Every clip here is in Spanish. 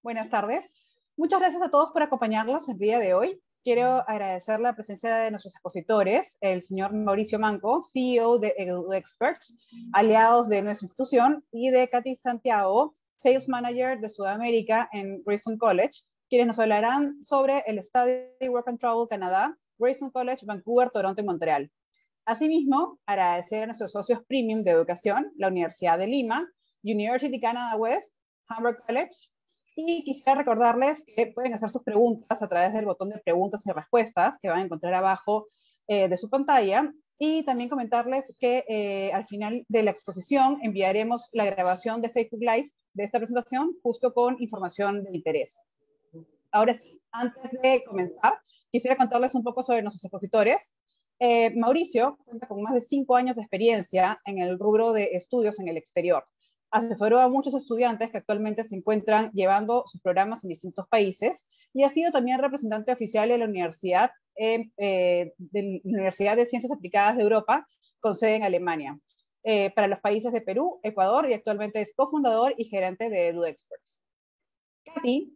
Buenas tardes. Muchas gracias a todos por acompañarnos el día de hoy. Quiero agradecer la presencia de nuestros expositores, el señor Mauricio Manco, CEO de EduExperts, aliados de nuestra institución, y de Katy Santiago, Sales Manager de Sudamérica en Grayson College, quienes nos hablarán sobre el Study Work and Travel Canadá, Grayson College, Vancouver, Toronto y Montreal. Asimismo, agradecer a nuestros socios premium de educación, la Universidad de Lima, University Canada West, Hamburg College, y quisiera recordarles que pueden hacer sus preguntas a través del botón de preguntas y respuestas que van a encontrar abajo eh, de su pantalla. Y también comentarles que eh, al final de la exposición enviaremos la grabación de Facebook Live de esta presentación justo con información de interés. Ahora sí, antes de comenzar, quisiera contarles un poco sobre nuestros expositores. Eh, Mauricio cuenta con más de cinco años de experiencia en el rubro de estudios en el exterior asesoró a muchos estudiantes que actualmente se encuentran llevando sus programas en distintos países y ha sido también representante oficial de la Universidad, eh, de la Universidad de Ciencias Aplicadas de Europa, con sede en Alemania, eh, para los países de Perú, Ecuador y actualmente es cofundador y gerente de EduExperts. Katy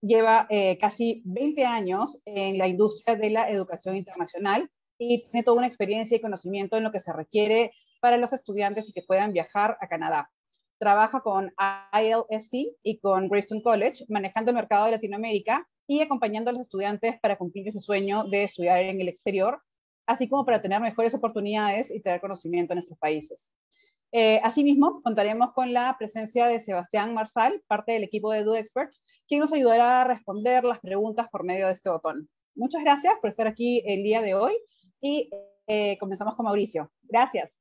lleva eh, casi 20 años en la industria de la educación internacional y tiene toda una experiencia y conocimiento en lo que se requiere para los estudiantes y que puedan viajar a Canadá trabaja con ILSC y con Grayson College, manejando el mercado de Latinoamérica y acompañando a los estudiantes para cumplir ese sueño de estudiar en el exterior, así como para tener mejores oportunidades y tener conocimiento en nuestros países. Eh, asimismo, contaremos con la presencia de Sebastián Marsal, parte del equipo de Do Experts, quien nos ayudará a responder las preguntas por medio de este botón. Muchas gracias por estar aquí el día de hoy y eh, comenzamos con Mauricio. Gracias.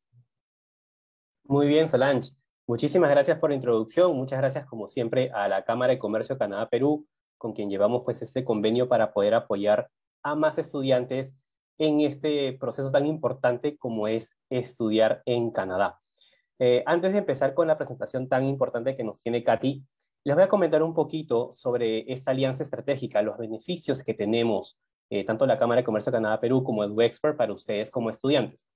Muy bien, Solange. Muchísimas gracias por la introducción. Muchas gracias, como siempre, a la Cámara de Comercio Canadá-Perú, con quien llevamos pues, este convenio para poder apoyar a más estudiantes en este proceso tan importante como es estudiar en Canadá. Eh, antes de empezar con la presentación tan importante que nos tiene Katy, les voy a comentar un poquito sobre esta alianza estratégica, los beneficios que tenemos, eh, tanto la Cámara de Comercio Canadá-Perú como EduExpert para ustedes como estudiantes.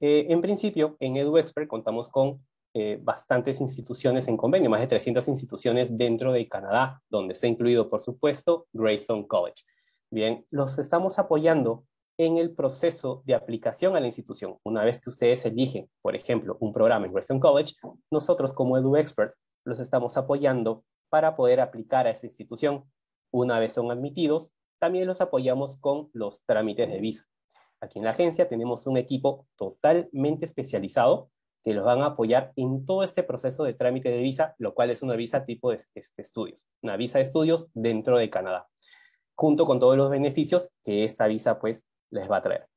Eh, en principio, en EduExpert contamos con eh, bastantes instituciones en convenio, más de 300 instituciones dentro de Canadá, donde está incluido, por supuesto, Grayson College. Bien, los estamos apoyando en el proceso de aplicación a la institución. Una vez que ustedes eligen, por ejemplo, un programa en Grayson College, nosotros como Edu Experts los estamos apoyando para poder aplicar a esa institución. Una vez son admitidos, también los apoyamos con los trámites de visa. Aquí en la agencia tenemos un equipo totalmente especializado que los van a apoyar en todo este proceso de trámite de visa, lo cual es una visa tipo de este, estudios, una visa de estudios dentro de Canadá, junto con todos los beneficios que esta visa pues les va a traer.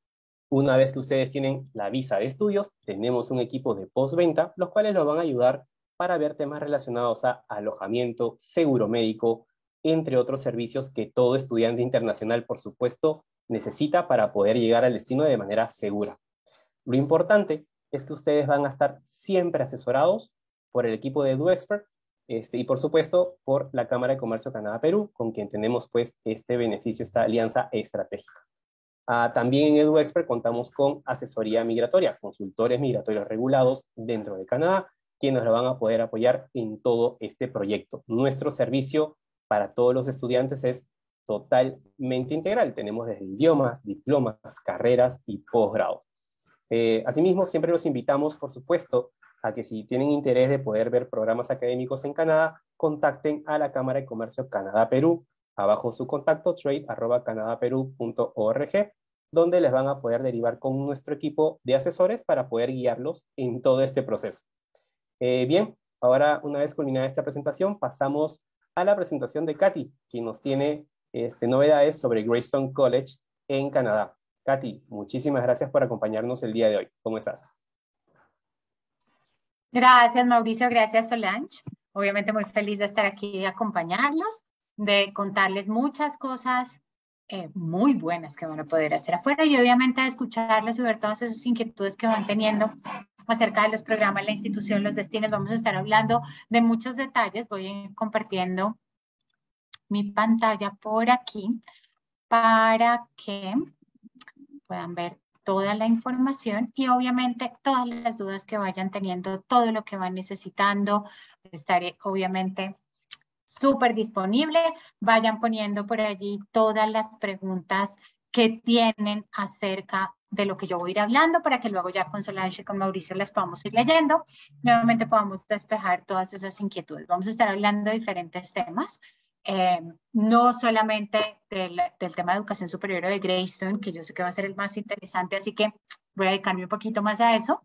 Una vez que ustedes tienen la visa de estudios, tenemos un equipo de postventa, los cuales los van a ayudar para ver temas relacionados a alojamiento, seguro médico, entre otros servicios que todo estudiante internacional, por supuesto, necesita para poder llegar al destino de manera segura. Lo importante es que ustedes van a estar siempre asesorados por el equipo de EduExpert este, y por supuesto por la Cámara de Comercio Canadá-Perú, con quien tenemos pues este beneficio, esta alianza estratégica. Ah, también en EduExpert contamos con asesoría migratoria, consultores migratorios regulados dentro de Canadá, quienes lo van a poder apoyar en todo este proyecto. Nuestro servicio para todos los estudiantes es totalmente integral. Tenemos desde idiomas, diplomas, carreras y posgrado. Eh, asimismo, siempre los invitamos, por supuesto, a que si tienen interés de poder ver programas académicos en Canadá, contacten a la Cámara de Comercio Canadá-Perú, abajo su contacto trade.canadaperú.org, donde les van a poder derivar con nuestro equipo de asesores para poder guiarlos en todo este proceso. Eh, bien, ahora una vez culminada esta presentación, pasamos a la presentación de Katy, quien nos tiene este, novedades sobre Greystone College en Canadá. Katy, muchísimas gracias por acompañarnos el día de hoy. ¿Cómo estás? Gracias, Mauricio. Gracias, Solange. Obviamente muy feliz de estar aquí y acompañarlos, de contarles muchas cosas eh, muy buenas que van a poder hacer afuera y obviamente de escucharles y ver todas esas inquietudes que van teniendo acerca de los programas, la institución, los destinos. Vamos a estar hablando de muchos detalles. Voy a ir compartiendo mi pantalla por aquí para que puedan ver toda la información y obviamente todas las dudas que vayan teniendo, todo lo que van necesitando. Estaré obviamente súper disponible. Vayan poniendo por allí todas las preguntas que tienen acerca de lo que yo voy a ir hablando para que luego ya con Solange y con Mauricio las podamos ir leyendo. Nuevamente podamos despejar todas esas inquietudes. Vamos a estar hablando de diferentes temas. Eh, no solamente del, del, tema de educación superior de Greystone, que yo sé que va a ser el más interesante, así que voy a dedicarme un poquito más a eso,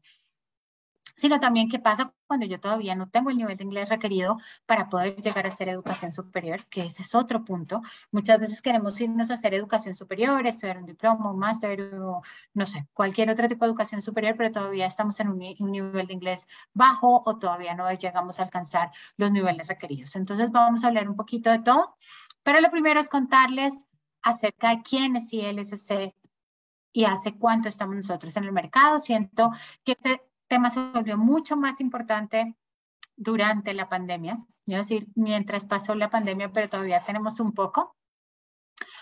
sino también qué pasa cuando yo todavía no tengo el nivel de inglés requerido para poder llegar a hacer educación superior, que ese es otro punto. Muchas veces queremos irnos a hacer educación superior, estudiar un diploma, un máster, no sé, cualquier otro tipo de educación superior, pero todavía estamos en un, un nivel de inglés bajo o todavía no llegamos a alcanzar los niveles requeridos. Entonces vamos a hablar un poquito de todo, pero lo primero es contarles acerca de quién es ILSC y hace cuánto estamos nosotros en el mercado. Siento que este tema se volvió mucho más importante durante la pandemia, es decir, mientras pasó la pandemia, pero todavía tenemos un poco,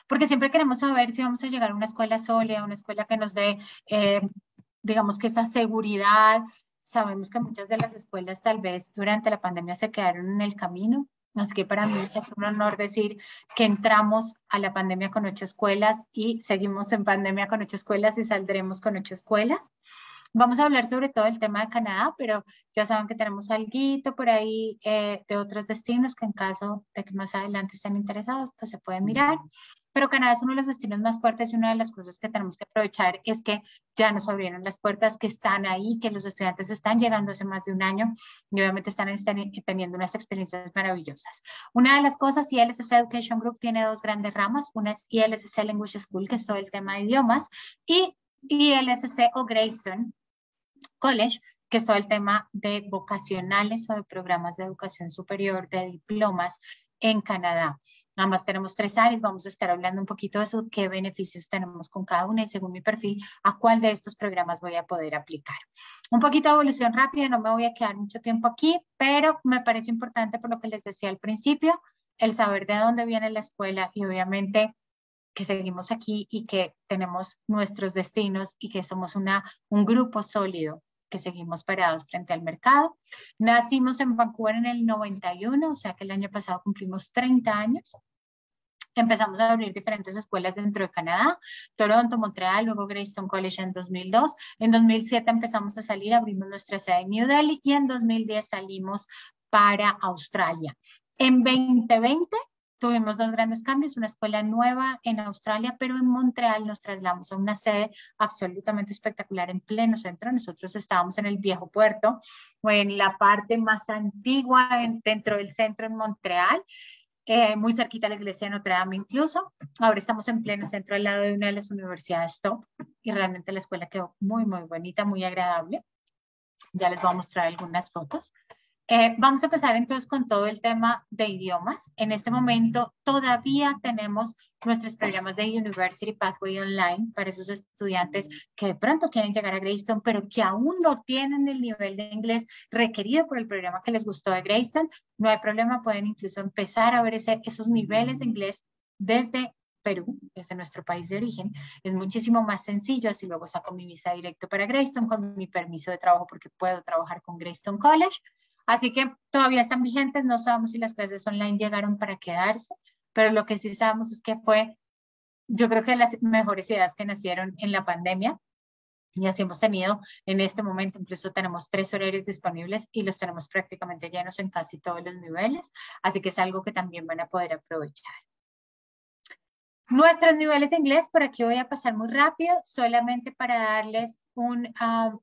porque siempre queremos saber si vamos a llegar a una escuela sólida, una escuela que nos dé, eh, digamos que esa seguridad. Sabemos que muchas de las escuelas tal vez durante la pandemia se quedaron en el camino, así que para mí es un honor decir que entramos a la pandemia con ocho escuelas y seguimos en pandemia con ocho escuelas y saldremos con ocho escuelas. Vamos a hablar sobre todo el tema de Canadá, pero ya saben que tenemos algo por ahí eh, de otros destinos que en caso de que más adelante estén interesados, pues se pueden mirar. Pero Canadá es uno de los destinos más fuertes y una de las cosas que tenemos que aprovechar es que ya nos abrieron las puertas, que están ahí, que los estudiantes están llegando hace más de un año y obviamente están, teniendo unas experiencias maravillosas. Una de las cosas, ILSC Education Group tiene dos grandes ramas. Una es ILSC Language School, que es todo el tema de idiomas, y ILSC o Greystone, College, que es todo el tema de vocacionales o de programas de educación superior, de diplomas en Canadá. Ambas tenemos tres áreas, vamos a estar hablando un poquito de eso, qué beneficios tenemos con cada una y según mi perfil, a cuál de estos programas voy a poder aplicar. Un poquito de evolución rápida, no me voy a quedar mucho tiempo aquí, pero me parece importante por lo que les decía al principio, el saber de dónde viene la escuela y obviamente que seguimos aquí y que tenemos nuestros destinos y que somos una, un grupo sólido que seguimos parados frente al mercado. Nacimos en Vancouver en el 91, o sea que el año pasado cumplimos 30 años. Empezamos a abrir diferentes escuelas dentro de Canadá, Toronto, Montreal, luego Greystone College en 2002. En 2007 empezamos a salir, abrimos nuestra sede en New Delhi y en 2010 salimos para Australia. En 2020 Tuvimos dos grandes cambios, una escuela nueva en Australia, pero en Montreal nos trasladamos a una sede absolutamente espectacular en pleno centro. Nosotros estábamos en el viejo puerto o en la parte más antigua dentro del centro en Montreal. Eh, muy cerquita a la iglesia de Notre Dame incluso. Ahora estamos en pleno centro al lado de una de las universidades top y realmente la escuela quedó muy, muy bonita, muy agradable. Ya les voy a mostrar algunas fotos. Eh, vamos a empezar entonces con todo el tema de idiomas. En este momento todavía tenemos nuestros programas de University Pathway Online para esos estudiantes que de pronto quieren llegar a Greystone, pero que aún no tienen el nivel de inglés requerido por el programa que les gustó de Greystone. No hay problema, pueden incluso empezar a ver esos niveles de inglés desde Perú, desde nuestro país de origen, es muchísimo más sencillo, así luego saco mi visa directo para Greystone con mi permiso de trabajo porque puedo trabajar con Greystone College Así que todavía están vigentes, no sabemos si las clases online llegaron para quedarse, pero lo que sí sabemos es que fue, yo creo que las mejores ideas que nacieron en la pandemia. Y así hemos tenido en este momento, incluso tenemos tres horarios disponibles y los tenemos prácticamente llenos en casi todos los niveles. Así que es algo que también van a poder aprovechar. Nuestros niveles de inglés, por aquí voy a pasar muy rápido, solamente para darles un, ah,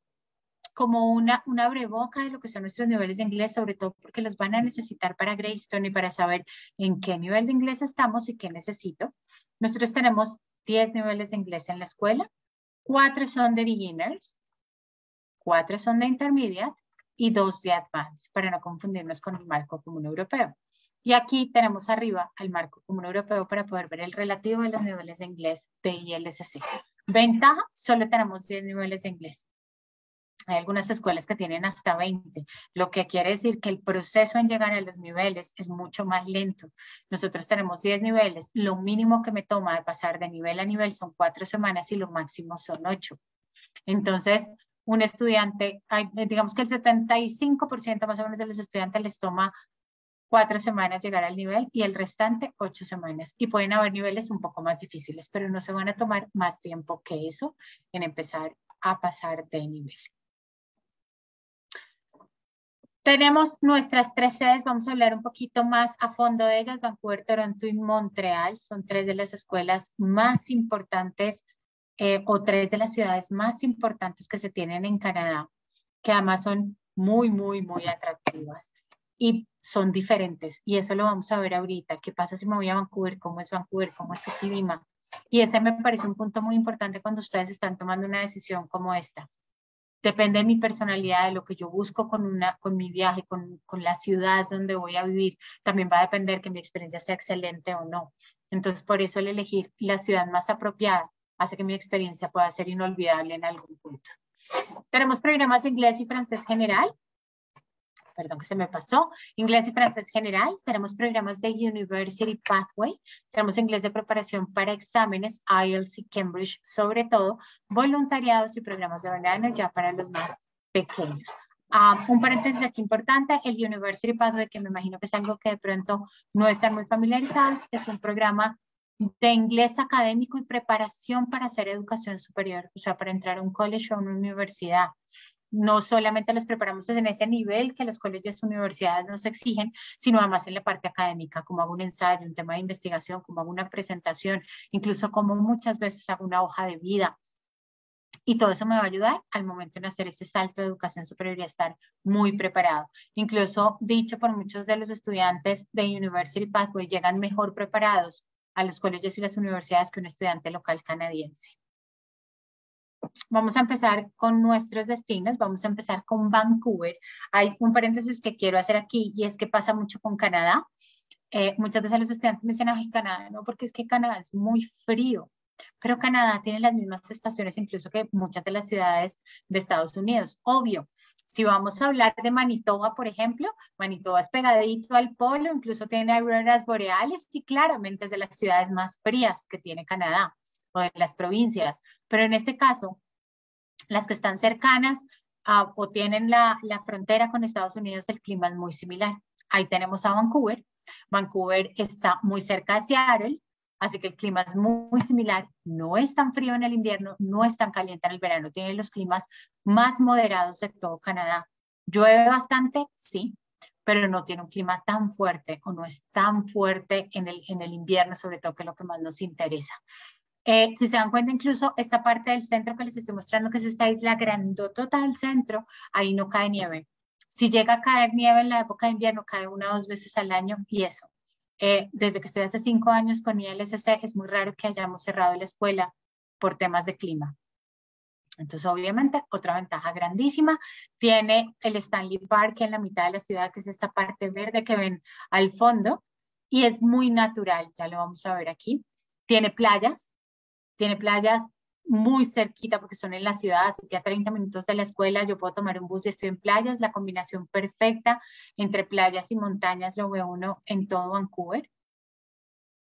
como una, una breboca de lo que son nuestros niveles de inglés, sobre todo porque los van a necesitar para Greystone y para saber en qué nivel de inglés estamos y qué necesito. Nosotros tenemos 10 niveles de inglés en la escuela, 4 son de beginners, 4 son de intermediate y 2 de advanced, para no confundirnos con el marco común europeo. Y aquí tenemos arriba el marco común europeo para poder ver el relativo de los niveles de inglés de ILSC. Ventaja, solo tenemos 10 niveles de inglés. Hay algunas escuelas que tienen hasta 20, lo que quiere decir que el proceso en llegar a los niveles es mucho más lento. Nosotros tenemos 10 niveles, lo mínimo que me toma de pasar de nivel a nivel son cuatro semanas y lo máximo son ocho. Entonces, un estudiante, digamos que el 75% más o menos de los estudiantes les toma cuatro semanas llegar al nivel y el restante ocho semanas. Y pueden haber niveles un poco más difíciles, pero no se van a tomar más tiempo que eso en empezar a pasar de nivel. Tenemos nuestras tres sedes, vamos a hablar un poquito más a fondo de ellas, Vancouver, Toronto y Montreal. Son tres de las escuelas más importantes eh, o tres de las ciudades más importantes que se tienen en Canadá, que además son muy, muy, muy atractivas y son diferentes. Y eso lo vamos a ver ahorita. ¿Qué pasa si me voy a Vancouver? ¿Cómo es Vancouver? ¿Cómo es su clima? Y este me parece un punto muy importante cuando ustedes están tomando una decisión como esta depende de mi personalidad, de lo que yo busco con, una, con mi viaje, con, con la ciudad donde voy a vivir. También va a depender que mi experiencia sea excelente o no. Entonces, por eso el elegir la ciudad más apropiada hace que mi experiencia pueda ser inolvidable en algún punto. Tenemos programas de inglés y francés general perdón que se me pasó, inglés y francés general, tenemos programas de University Pathway, tenemos inglés de preparación para exámenes, IELTS y Cambridge, sobre todo, voluntariados y programas de verano ya para los más pequeños. Ah, un paréntesis aquí importante, el University Pathway, que me imagino que es algo que de pronto no están muy familiarizados, es un programa de inglés académico y preparación para hacer educación superior, o sea, para entrar a un college o a una universidad no solamente los preparamos en ese nivel que los colegios y universidades nos exigen, sino además en la parte académica, como hago un ensayo, un tema de investigación, como hago una presentación, incluso como muchas veces hago una hoja de vida. Y todo eso me va a ayudar al momento de hacer ese salto de educación superior y estar muy preparado. Incluso dicho por muchos de los estudiantes de University Pathway, llegan mejor preparados a los colegios y las universidades que un estudiante local canadiense. Vamos a empezar con nuestros destinos, vamos a empezar con Vancouver. Hay un paréntesis que quiero hacer aquí y es que pasa mucho con Canadá. Eh, muchas veces los estudiantes me dicen, ay, Canadá, no, porque es que Canadá es muy frío, pero Canadá tiene las mismas estaciones incluso que muchas de las ciudades de Estados Unidos. Obvio, si vamos a hablar de Manitoba, por ejemplo, Manitoba es pegadito al polo, incluso tiene auroras boreales y claramente es de las ciudades más frías que tiene Canadá o de las provincias. Pero en este caso, las que están cercanas ah, o tienen la, la frontera con Estados Unidos, el clima es muy similar. Ahí tenemos a Vancouver. Vancouver está muy cerca de Seattle, así que el clima es muy, muy, similar. No es tan frío en el invierno, no es tan caliente en el verano. Tiene los climas más moderados de todo Canadá. Llueve bastante, sí, pero no tiene un clima tan fuerte o no es tan fuerte en el, en el invierno, sobre todo que es lo que más nos interesa. Eh, si se dan cuenta, incluso esta parte del centro que les estoy mostrando, que es esta isla grandota del centro, ahí no cae nieve. Si llega a caer nieve en la época de invierno, cae una o dos veces al año y eso. Eh, desde que estoy hace cinco años con ILSC, es muy raro que hayamos cerrado la escuela por temas de clima. Entonces, obviamente, otra ventaja grandísima, tiene el Stanley Park en la mitad de la ciudad, que es esta parte verde que ven al fondo, y es muy natural, ya lo vamos a ver aquí. Tiene playas, tiene playas muy cerquita porque son en la ciudad, así que a 30 minutos de la escuela yo puedo tomar un bus y estoy en playas, la combinación perfecta entre playas y montañas lo ve uno en todo Vancouver.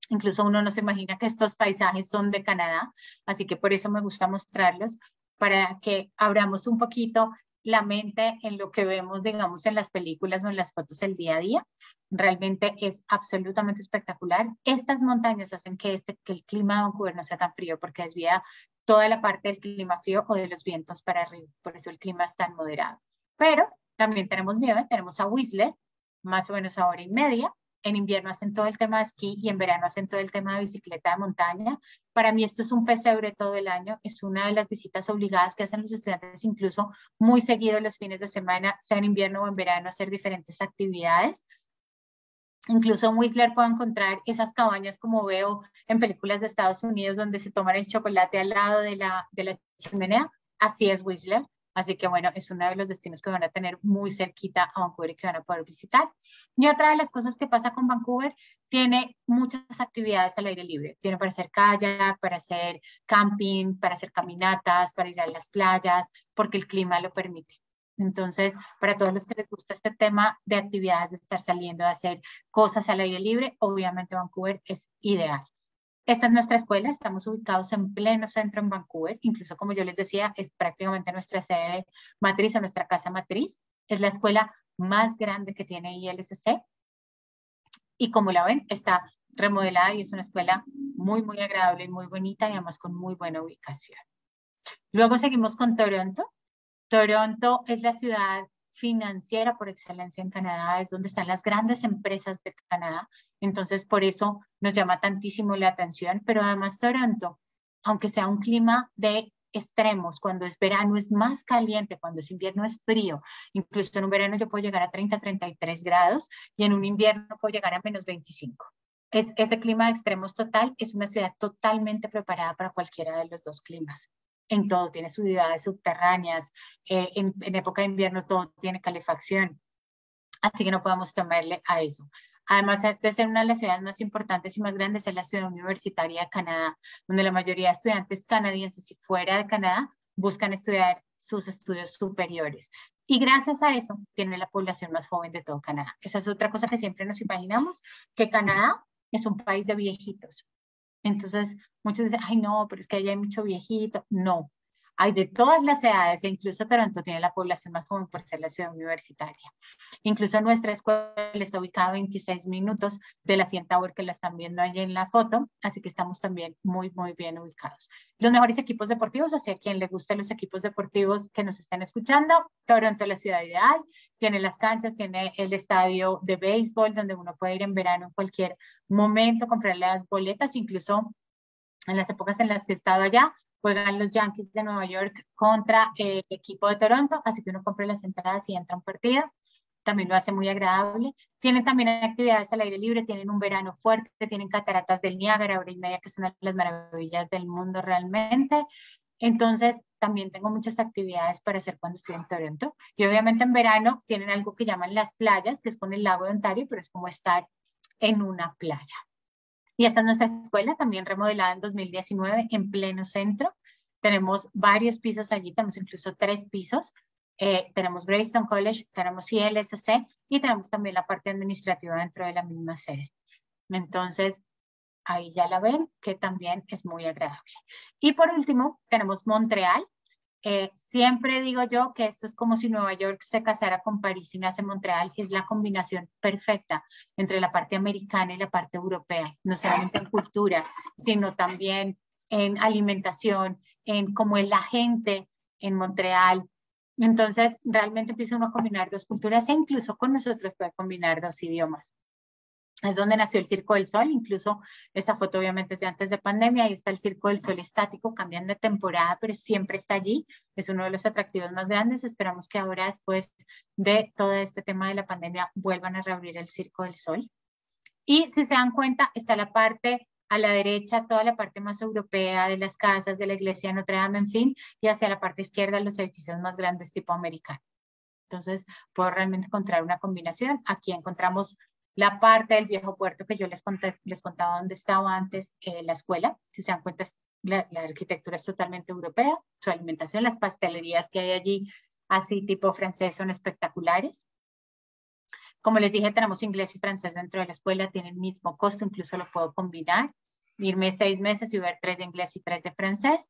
Incluso uno no se imagina que estos paisajes son de Canadá, así que por eso me gusta mostrarlos, para que abramos un poquito la mente en lo que vemos, digamos, en las películas o en las fotos el día a día. Realmente es absolutamente espectacular. Estas montañas hacen que, este, que el clima de Vancouver no sea tan frío porque desvía toda la parte del clima frío o de los vientos para arriba. Por eso el clima es tan moderado. Pero también tenemos nieve, tenemos a Whistler, más o menos a hora y media, en invierno hacen todo el tema de esquí y en verano hacen todo el tema de bicicleta de montaña. Para mí esto es un pesebre todo el año, es una de las visitas obligadas que hacen los estudiantes incluso muy seguido los fines de semana, sea en invierno o en verano, hacer diferentes actividades. Incluso en Whistler puedo encontrar esas cabañas como veo en películas de Estados Unidos donde se toman el chocolate al lado de la, de la chimenea. Así es Whistler. Así que bueno, es uno de los destinos que van a tener muy cerquita a Vancouver y que van a poder visitar. Y otra de las cosas que pasa con Vancouver, tiene muchas actividades al aire libre. Tiene para hacer kayak, para hacer camping, para hacer caminatas, para ir a las playas, porque el clima lo permite. Entonces, para todos los que les gusta este tema de actividades, de estar saliendo a hacer cosas al aire libre, obviamente Vancouver es ideal. Esta es nuestra escuela, estamos ubicados en pleno centro en Vancouver, incluso como yo les decía, es prácticamente nuestra sede matriz o nuestra casa matriz. Es la escuela más grande que tiene ILSC. y como la ven, está remodelada y es una escuela muy, muy agradable y muy bonita y además con muy buena ubicación. Luego seguimos con Toronto. Toronto es la ciudad financiera por excelencia en Canadá, es donde están las grandes empresas de Canadá. Entonces, por eso nos llama tantísimo la atención, pero además Toronto, aunque sea un clima de extremos, cuando es verano es más caliente, cuando es invierno es frío. Incluso en un verano yo puedo llegar a 30, 33 grados y en un invierno puedo llegar a menos 25. Es, ese clima de extremos total es una ciudad totalmente preparada para cualquiera de los dos climas en todo, tiene ciudades subterráneas, eh, en, época de invierno todo tiene calefacción, así que no podemos tomarle a eso. Además de ser una de las ciudades más importantes y más grandes, es la ciudad universitaria de Canadá, donde la mayoría de estudiantes canadienses y fuera de Canadá buscan estudiar sus estudios superiores. Y gracias a eso tiene la población más joven de todo Canadá. Esa es otra cosa que siempre nos imaginamos, que Canadá es un país de viejitos. Entonces, muchos dicen, ay, no, pero es que allá hay mucho viejito. No, hay de todas las edades e incluso Toronto tiene la población más joven por ser la ciudad universitaria. Incluso nuestra escuela está ubicada a 26 minutos de la CN Tower que la están viendo allí en la foto, así que estamos también muy, muy bien ubicados. Los mejores equipos deportivos, hacia quien le gusten los equipos deportivos que nos estén escuchando, Toronto es la ciudad ideal, tiene las canchas, tiene el estadio de béisbol donde uno puede ir en verano en cualquier momento, comprar las boletas, incluso en las épocas en las que he estado allá, juegan los Yankees de Nueva York contra el equipo de Toronto, así que uno compra las entradas y entra un partido. También lo hace muy agradable. Tienen también actividades al aire libre, tienen un verano fuerte, tienen cataratas del Niágara, hora y media, que es una de las maravillas del mundo realmente. Entonces, también tengo muchas actividades para hacer cuando estoy en Toronto. Y obviamente en verano tienen algo que llaman las playas, que es con el lago de Ontario, pero es como estar en una playa. Y esta es nuestra escuela, también remodelada en 2019 en pleno centro. Tenemos varios pisos allí, tenemos incluso tres pisos. Eh, tenemos Greystone College, tenemos ILSC y tenemos también la parte administrativa dentro de la misma sede. Entonces, ahí ya la ven, que también es muy agradable. Y por último, tenemos Montreal, eh, siempre digo yo que esto es como si Nueva York se casara con París y nace Montreal, es la combinación perfecta entre la parte americana y la parte europea, no solamente en cultura, sino también en alimentación, en cómo es la gente en Montreal. Entonces, realmente empieza uno a combinar dos culturas e incluso con nosotros puede combinar dos idiomas es donde nació el Circo del Sol, incluso esta foto obviamente es de antes de pandemia, ahí está el Circo del Sol estático, cambian de temporada, pero siempre está allí, es uno de los atractivos más grandes, esperamos que ahora después de todo este tema de la pandemia vuelvan a reabrir el Circo del Sol. Y si se dan cuenta, está la parte a la derecha, toda la parte más europea de las casas, de la iglesia de Notre Dame, en fin, y hacia la parte izquierda los edificios más grandes tipo americano. Entonces, puedo realmente encontrar una combinación. Aquí encontramos la parte del viejo puerto que yo les, les contaba donde estaba antes eh, la escuela. Si se dan cuenta, la, arquitectura es totalmente europea, su alimentación, las pastelerías que hay allí, así tipo francés, son espectaculares. Como les dije, tenemos inglés y francés dentro de la escuela, tienen el mismo costo, incluso lo puedo combinar, irme seis meses y ver tres de inglés y tres de francés.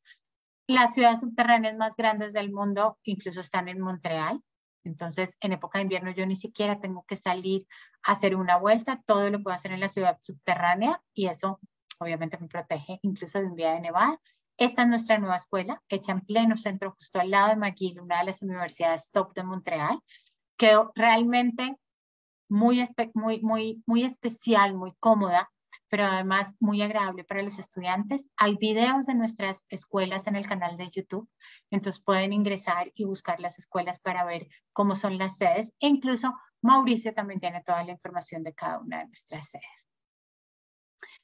Las ciudades subterráneas más grandes del mundo incluso están en Montreal, entonces, en época de invierno yo ni siquiera tengo que salir a hacer una vuelta, todo lo puedo hacer en la ciudad subterránea y eso obviamente me protege incluso de un día de nevada. Esta es nuestra nueva escuela, hecha en pleno centro, justo al lado de McGill, una de las universidades top de Montreal. Quedó realmente muy, muy, muy, muy especial, muy cómoda pero además muy agradable para los estudiantes. Hay videos de nuestras escuelas en el canal de YouTube, entonces pueden ingresar y buscar las escuelas para ver cómo son las sedes e incluso Mauricio también tiene toda la información de cada una de nuestras sedes.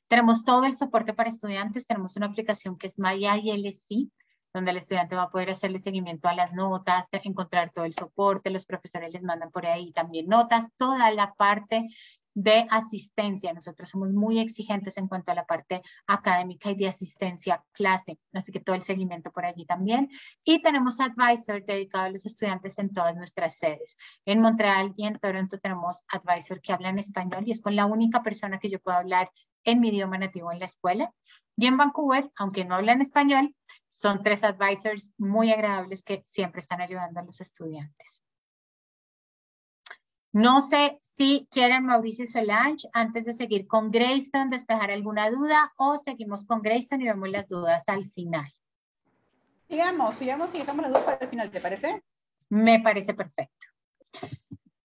Tenemos todo el soporte para estudiantes, tenemos una aplicación que es MyILC, donde el estudiante va a poder hacerle seguimiento a las notas, encontrar todo el soporte, los profesores les mandan por ahí también notas, toda la parte de asistencia. Nosotros somos muy exigentes en cuanto a la parte académica y de asistencia clase, así que todo el seguimiento por allí también. Y tenemos advisor dedicado a los estudiantes en todas nuestras sedes. En Montreal y en Toronto tenemos advisor que habla en español y es con la única persona que yo puedo hablar en mi idioma nativo en la escuela. Y en Vancouver, aunque no hablan español, son tres advisors muy agradables que siempre están ayudando a los estudiantes. No sé si quieren Mauricio Solange antes de seguir con Greystone, despejar alguna duda o seguimos con Greystone y vemos las dudas al final. Sigamos, sigamos y dejamos las dudas para el final, ¿te parece? Me parece perfecto.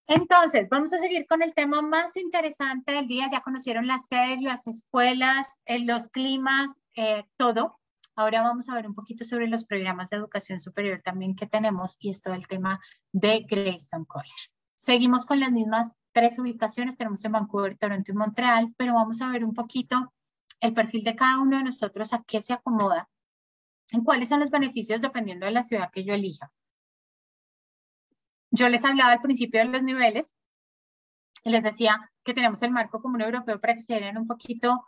Entonces, vamos a seguir con el tema más interesante del día. Ya conocieron las sedes, las escuelas, eh, los climas, eh, todo. Ahora vamos a ver un poquito sobre los programas de educación superior también que tenemos y esto del tema de Greystone College. Seguimos con las mismas tres ubicaciones, tenemos en Vancouver, Toronto y Montreal, pero vamos a ver un poquito el perfil de cada uno de nosotros, a qué se acomoda, en cuáles son los beneficios dependiendo de la ciudad que yo elija. Yo les hablaba al principio de los niveles y les decía que tenemos el marco común europeo para que se den un poquito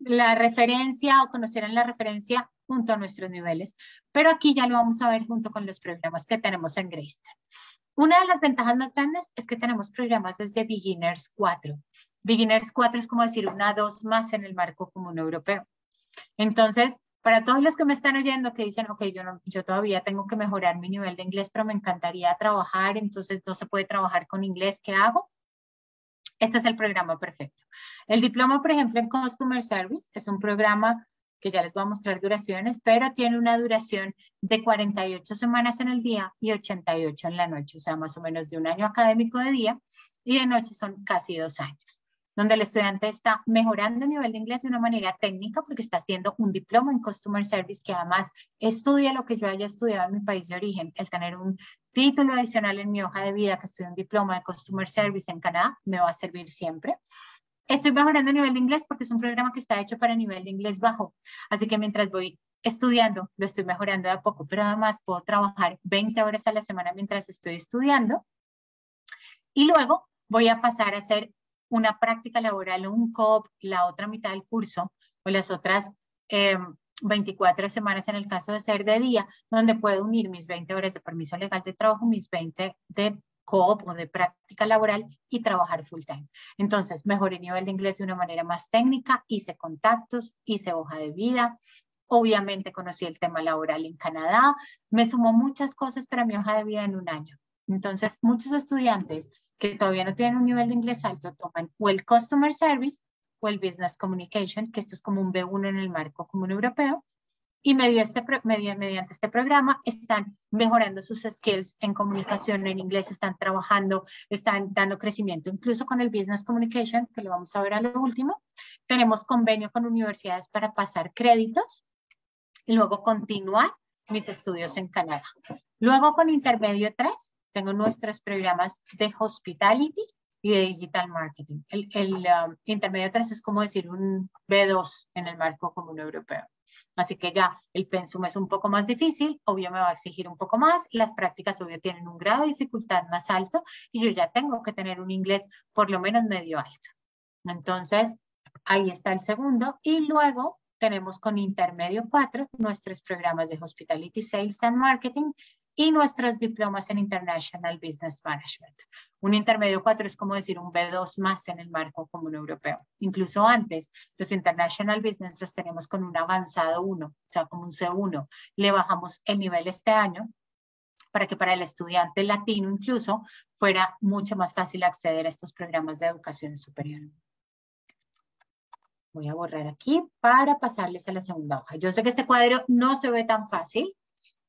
la referencia o conocieran la referencia junto a nuestros niveles. Pero aquí ya lo vamos a ver junto con los programas que tenemos en Greystone. Una de las ventajas más grandes es que tenemos programas desde Beginners 4. Beginners 4 es como decir una dos más en el marco común europeo. Entonces, para todos los que me están oyendo que dicen, ok, yo, yo todavía tengo que mejorar mi nivel de inglés, pero me encantaría trabajar, entonces no se puede trabajar con inglés, ¿qué hago? Este es el programa perfecto. El diploma, por ejemplo, en Customer Service es un programa que ya les voy a mostrar duraciones, pero tiene una duración de 48 semanas en el día y 88 en la noche, o sea, más o menos de un año académico de día y de noche son casi dos años, donde el estudiante está mejorando el nivel de inglés de una manera técnica porque está haciendo un diploma en Customer Service que además estudia lo que yo haya estudiado en mi país de origen. El tener un título adicional en mi hoja de vida que estudia un diploma de Customer Service en Canadá me va a servir siempre. Estoy mejorando el nivel de inglés porque es un programa que está hecho para nivel de inglés bajo. Así que mientras voy estudiando, lo estoy mejorando de a poco, pero además puedo trabajar 20 horas a la semana mientras estoy estudiando. Y luego voy a pasar a hacer una práctica laboral un COP la otra mitad del curso o las otras 24 em, semanas en el caso de ser de día, donde puedo unir mis 20 horas de permiso legal de trabajo, mis 20 de COP o de práctica laboral y trabajar full time. Entonces, mejoré el nivel de inglés de una manera más técnica, hice contactos, hice hoja de vida, obviamente conocí el tema laboral en Canadá, me sumó muchas cosas para mi hoja de vida en un año. Entonces, muchos estudiantes que todavía no tienen un nivel de inglés alto toman o el Customer Service o el Business Communication, que esto es como un B1 en el marco común europeo, y este, mediante este programa están mejorando sus skills en comunicación en inglés, están trabajando, están dando crecimiento, incluso con el Business Communication, que lo vamos a ver a lo último. Tenemos convenio con universidades para pasar créditos y luego continuar mis estudios en Canadá. Luego con Intermedio 3, tengo nuestros programas de Hospitality y de Digital Marketing. El, el um, Intermedio 3 es como decir un B2 en el marco común europeo. Así que ya el pensum es un poco más difícil, obvio me va a exigir un poco más, las prácticas obvio tienen un grado de dificultad más alto y yo ya tengo que tener un inglés por lo menos medio alto. Entonces, ahí está el segundo y luego tenemos con intermedio 4 nuestros programas de Hospitality Sales and Marketing y nuestros diplomas en International Business Management. Un intermedio 4 es como decir un B2 más en el marco común europeo. Incluso antes, los International Business los tenemos con un avanzado 1, o sea, como un C1. Le bajamos el nivel este año para que para el estudiante latino incluso fuera mucho más fácil acceder a estos programas de educación superior. Voy a borrar aquí para pasarles a la segunda hoja. Yo sé que este cuadro no se ve tan fácil,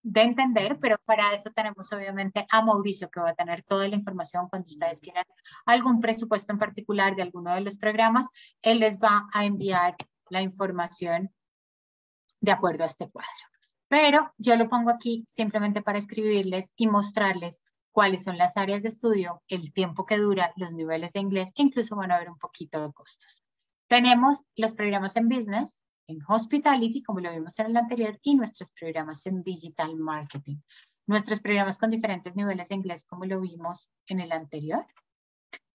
de entender, pero para eso tenemos obviamente a Mauricio que va a tener toda la información cuando ustedes quieran algún presupuesto en particular de alguno de los programas, él les va a enviar la información de acuerdo a este cuadro. Pero yo lo pongo aquí simplemente para escribirles y mostrarles cuáles son las áreas de estudio, el tiempo que dura, los niveles de inglés, incluso van a ver un poquito de costos. Tenemos los programas en business, en Hospitality, como lo vimos en el anterior, y nuestros programas en Digital Marketing. Nuestros programas con diferentes niveles de inglés, como lo vimos en el anterior.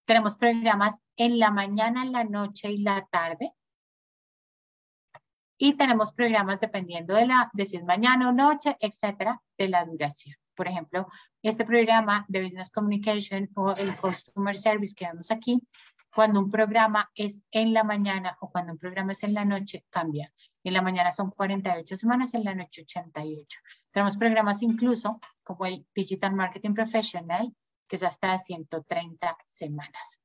Tenemos programas en la mañana, la noche y la tarde. Y tenemos programas dependiendo de, la, de si es mañana o noche, etcétera, de la duración. Por ejemplo, este programa de Business Communication o el Customer Service que vemos aquí cuando un programa es en la mañana o cuando un programa es en la noche, cambia. En la mañana son 48 semanas, en la noche 88. Tenemos programas incluso como el Digital Marketing Professional, que es hasta 130 semanas.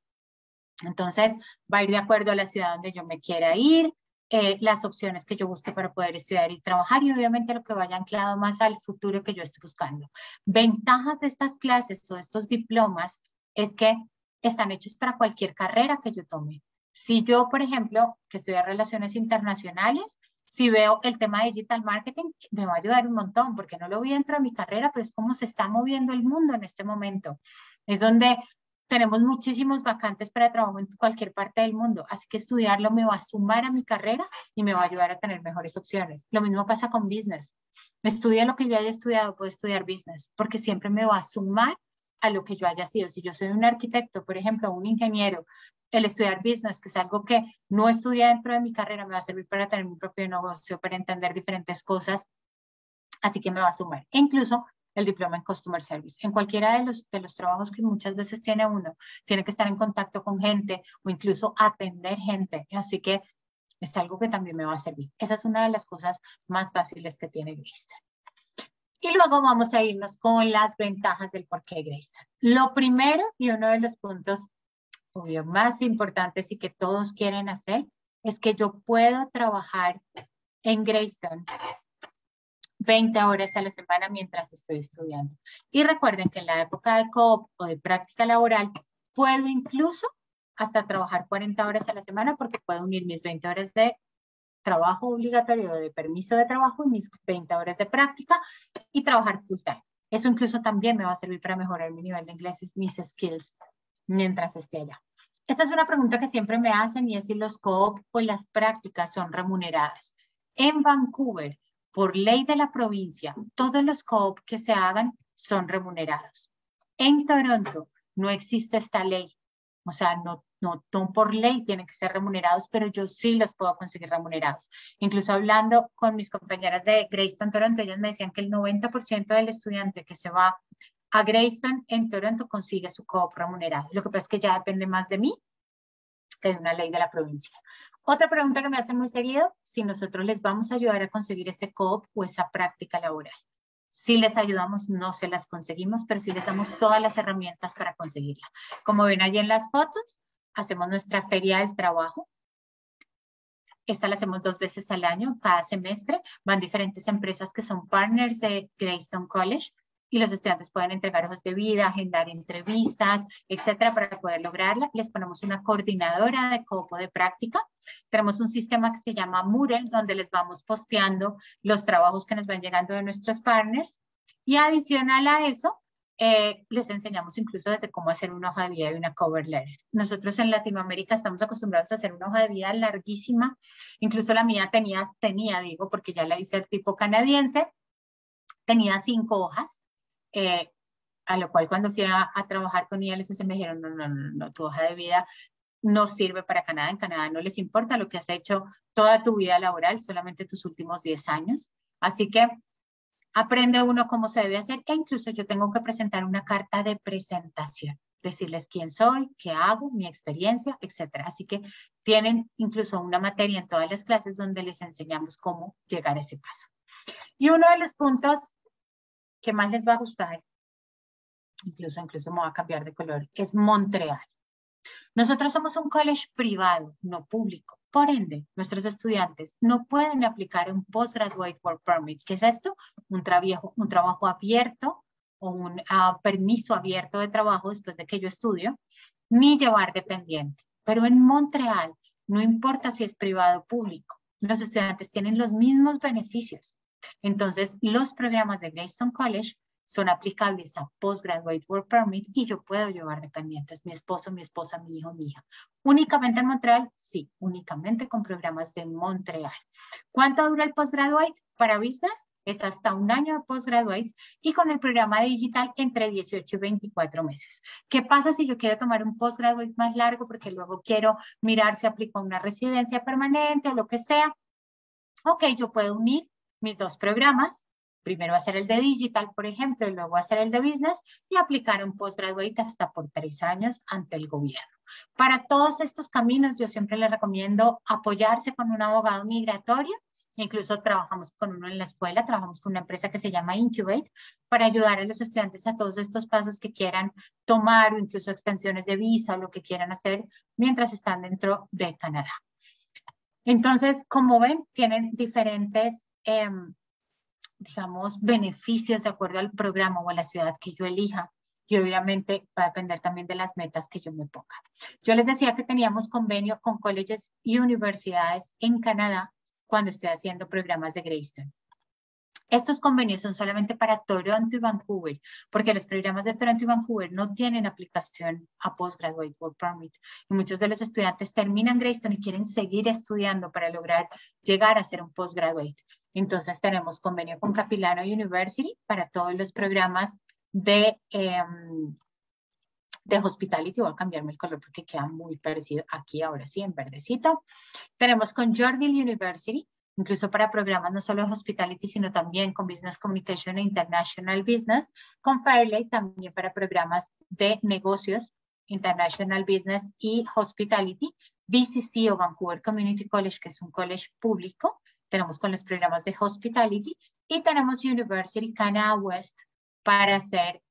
Entonces, va a ir de acuerdo a la ciudad donde yo me quiera ir, eh, las opciones que yo busque para poder estudiar y trabajar y obviamente lo que vaya anclado más al futuro que yo estoy buscando. Ventajas de estas clases o estos diplomas es que están hechos para cualquier carrera que yo tome. Si yo, por ejemplo, que estudio relaciones internacionales, si veo el tema de digital marketing, me va a ayudar un montón, porque no lo vi dentro de mi carrera, pero es cómo se está moviendo el mundo en este momento. Es donde tenemos muchísimos vacantes para trabajo en cualquier parte del mundo, así que estudiarlo me va a sumar a mi carrera y me va a ayudar a tener mejores opciones. Lo mismo pasa con business. Estudia lo que yo haya estudiado, puedo estudiar business, porque siempre me va a sumar a lo que yo haya sido. Si yo soy un arquitecto, por ejemplo, un ingeniero, el estudiar business, que es algo que no estudié dentro de mi carrera, me va a servir para tener mi propio negocio, para entender diferentes cosas, así que me va a sumar. E incluso el diploma en Customer Service. En cualquiera de los, de los trabajos que muchas veces tiene uno, tiene que estar en contacto con gente o incluso atender gente. Así que es algo que también me va a servir. Esa es una de las cosas más fáciles que tiene Greystar. Y luego vamos a irnos con las ventajas del por qué Greystar. Lo primero y uno de los puntos obvio, más importantes y que todos quieren hacer es que yo puedo trabajar en Greystone 20 horas a la semana mientras estoy estudiando. Y recuerden que en la época de COP o de práctica laboral, puedo incluso hasta trabajar 40 horas a la semana porque puedo unir mis 20 horas de trabajo obligatorio de permiso de trabajo y mis 20 horas de práctica y trabajar full time. Eso incluso también me va a servir para mejorar mi nivel de inglés y mis skills mientras esté allá. Esta es una pregunta que siempre me hacen y es si los co-op o las prácticas son remuneradas. En Vancouver, por ley de la provincia, todos los co-op que se hagan son remunerados. En Toronto no existe esta ley, o sea, no, no, por ley tienen que ser remunerados, pero yo sí los puedo conseguir remunerados. Incluso hablando con mis compañeras de Greystone Toronto, ellas me decían que el 90% del estudiante que se va a Greystone en Toronto consigue su co-op remunerado. Lo que pasa es que ya depende más de mí que de una ley de la provincia. Otra pregunta que me hacen muy seguido, si nosotros les vamos a ayudar a conseguir este COP o esa práctica laboral. Si les ayudamos, no se las conseguimos, pero sí les damos todas las herramientas para conseguirla. Como ven allí en las fotos, hacemos nuestra feria del trabajo. Esta la hacemos dos veces al año, cada semestre. Van diferentes empresas que son partners de Greystone College y los estudiantes pueden entregar hojas de vida, agendar entrevistas, etcétera, para poder lograrla. Les ponemos una coordinadora de copo de práctica. Tenemos un sistema que se llama Moodle, donde les vamos posteando los trabajos que nos van llegando de nuestros partners. Y adicional a eso, eh, les enseñamos incluso desde cómo hacer una hoja de vida y una cover letter. Nosotros en Latinoamérica estamos acostumbrados a hacer una hoja de vida larguísima. Incluso la mía tenía, tenía, digo, porque ya la hice el tipo canadiense, tenía cinco hojas a lo cual cuando fui a, trabajar con ILS me dijeron, no, no, no, no, tu hoja de vida no sirve para Canadá, en Canadá no les importa lo que has hecho toda tu vida laboral, solamente tus últimos 10 años. Así que aprende uno cómo se debe hacer e incluso yo tengo que presentar una carta de presentación, decirles quién soy, qué hago, mi experiencia, etcétera. Así que tienen incluso una materia en todas las clases donde les enseñamos cómo llegar a ese paso. Y uno de los puntos que más les va a gustar, incluso, incluso me va a cambiar de color, es Montreal. Nosotros somos un college privado, no público. Por ende, nuestros estudiantes no pueden aplicar un Postgraduate Work Permit. ¿Qué es esto? Un, trabajo, un trabajo abierto o un ah, permiso abierto de trabajo después de que yo estudio, ni llevar dependiente. Pero en Montreal, no importa si es privado o público, los estudiantes tienen los mismos beneficios. Entonces, los programas de Greystone College son aplicables a Postgraduate Work Permit y yo puedo llevar dependientes, mi esposo, mi esposa, mi hijo, mi hija. ¿Únicamente en Montreal? Sí, únicamente con programas de Montreal. ¿Cuánto dura el Postgraduate? Para business es hasta un año de Postgraduate y con el programa digital entre 18 y 24 meses. ¿Qué pasa si yo quiero tomar un Postgraduate más largo porque luego quiero mirar si aplico una residencia permanente o lo que sea? Ok, yo puedo unir mis dos programas, primero hacer el de digital, por ejemplo, y luego hacer el de business y aplicar un postgraduate hasta por tres años ante el gobierno. Para todos estos caminos, yo siempre les recomiendo apoyarse con un abogado migratorio Incluso trabajamos con uno en la escuela, trabajamos con una empresa que se llama Incubate para ayudar a los estudiantes a todos estos pasos que quieran tomar o incluso extensiones de visa o lo que quieran hacer mientras están dentro de Canadá. Entonces, como ven, tienen diferentes, em, digamos, beneficios de acuerdo al programa o a la ciudad que yo elija y obviamente va a depender también de las metas que yo me ponga. Yo les decía que teníamos convenio con colegios y universidades en Canadá cuando estoy haciendo programas de Greystone. Estos convenios son solamente para Toronto y Vancouver, porque los programas de Toronto y Vancouver no tienen aplicación a Postgraduate Work Permit. Y muchos de los estudiantes terminan Greystone y quieren seguir estudiando para lograr llegar a ser un postgraduate. Entonces tenemos convenio con Capilano University para todos los programas de, em, de hospitality. Voy a cambiarme el color porque queda muy parecido aquí ahora sí, en verdecito. Tenemos con Jordan University, incluso para programas no solo de hospitality, sino también con Business Communication e International Business. Con Fairlight también para programas de negocios, International Business y Hospitality. BCC o Vancouver Community College, que es un college público. Tenemos con los programas de Hospitality. Y tenemos University Canada West para hacer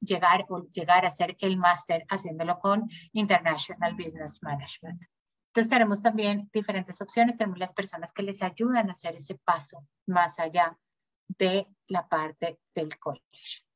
llegar o llegar a hacer el máster haciéndolo con International Business Management. Entonces tenemos también diferentes opciones, tenemos las personas que les ayudan a hacer ese paso más allá de la parte del college.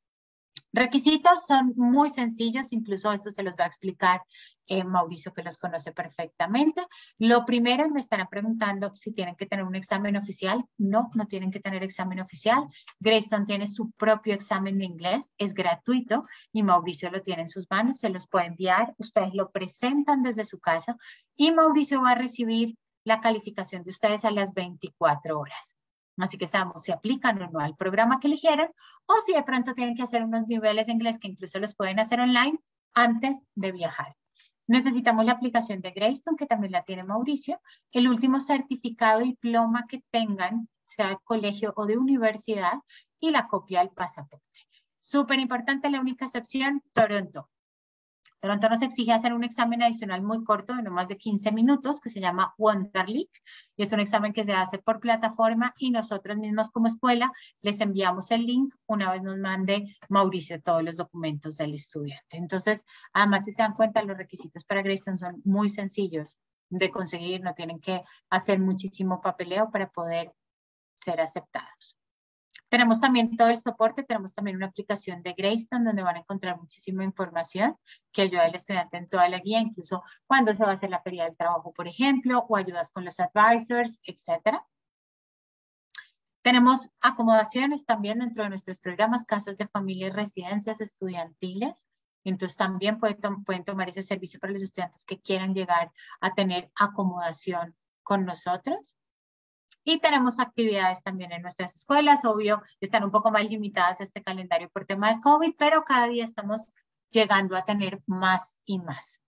Requisitos son muy sencillos, incluso esto se los va a explicar eh, Mauricio que los conoce perfectamente. Lo primero me estarán preguntando si tienen que tener un examen oficial. No, no tienen que tener examen oficial. Greystone tiene su propio examen de inglés, es gratuito y Mauricio lo tiene en sus manos, se los puede enviar, ustedes lo presentan desde su casa y Mauricio va a recibir la calificación de ustedes a las 24 horas. Así que sabemos si aplican o no al programa que eligieron o si de pronto tienen que hacer unos niveles de inglés que incluso los pueden hacer online antes de viajar. Necesitamos la aplicación de Greystone, que también la tiene Mauricio, el último certificado diploma que tengan, sea de colegio o de universidad, y la copia del pasaporte. Súper importante, la única excepción, Toronto. Toronto nos exige hacer un examen adicional muy corto, de no más de 15 minutos, que se llama Wonderlic, y es un examen que se hace por plataforma y nosotros mismos como escuela les enviamos el link una vez nos mande Mauricio todos los documentos del estudiante. Entonces, además, si se dan cuenta, los requisitos para Greystone son muy sencillos de conseguir, no tienen que hacer muchísimo papeleo para poder ser aceptados. Tenemos también todo el soporte, tenemos también una aplicación de Greystone donde van a encontrar muchísima información que ayuda al estudiante en toda la guía, incluso cuando se va a hacer la feria del trabajo, por ejemplo, o ayudas con los advisors, etcétera. Tenemos acomodaciones también dentro de nuestros programas, casas de familia y residencias estudiantiles. Entonces también pueden, pueden tomar ese servicio para los estudiantes que quieran llegar a tener acomodación con nosotros. Y tenemos actividades también en nuestras escuelas, obvio, están un poco más limitadas este calendario por tema de COVID, pero cada día estamos llegando a tener más y más.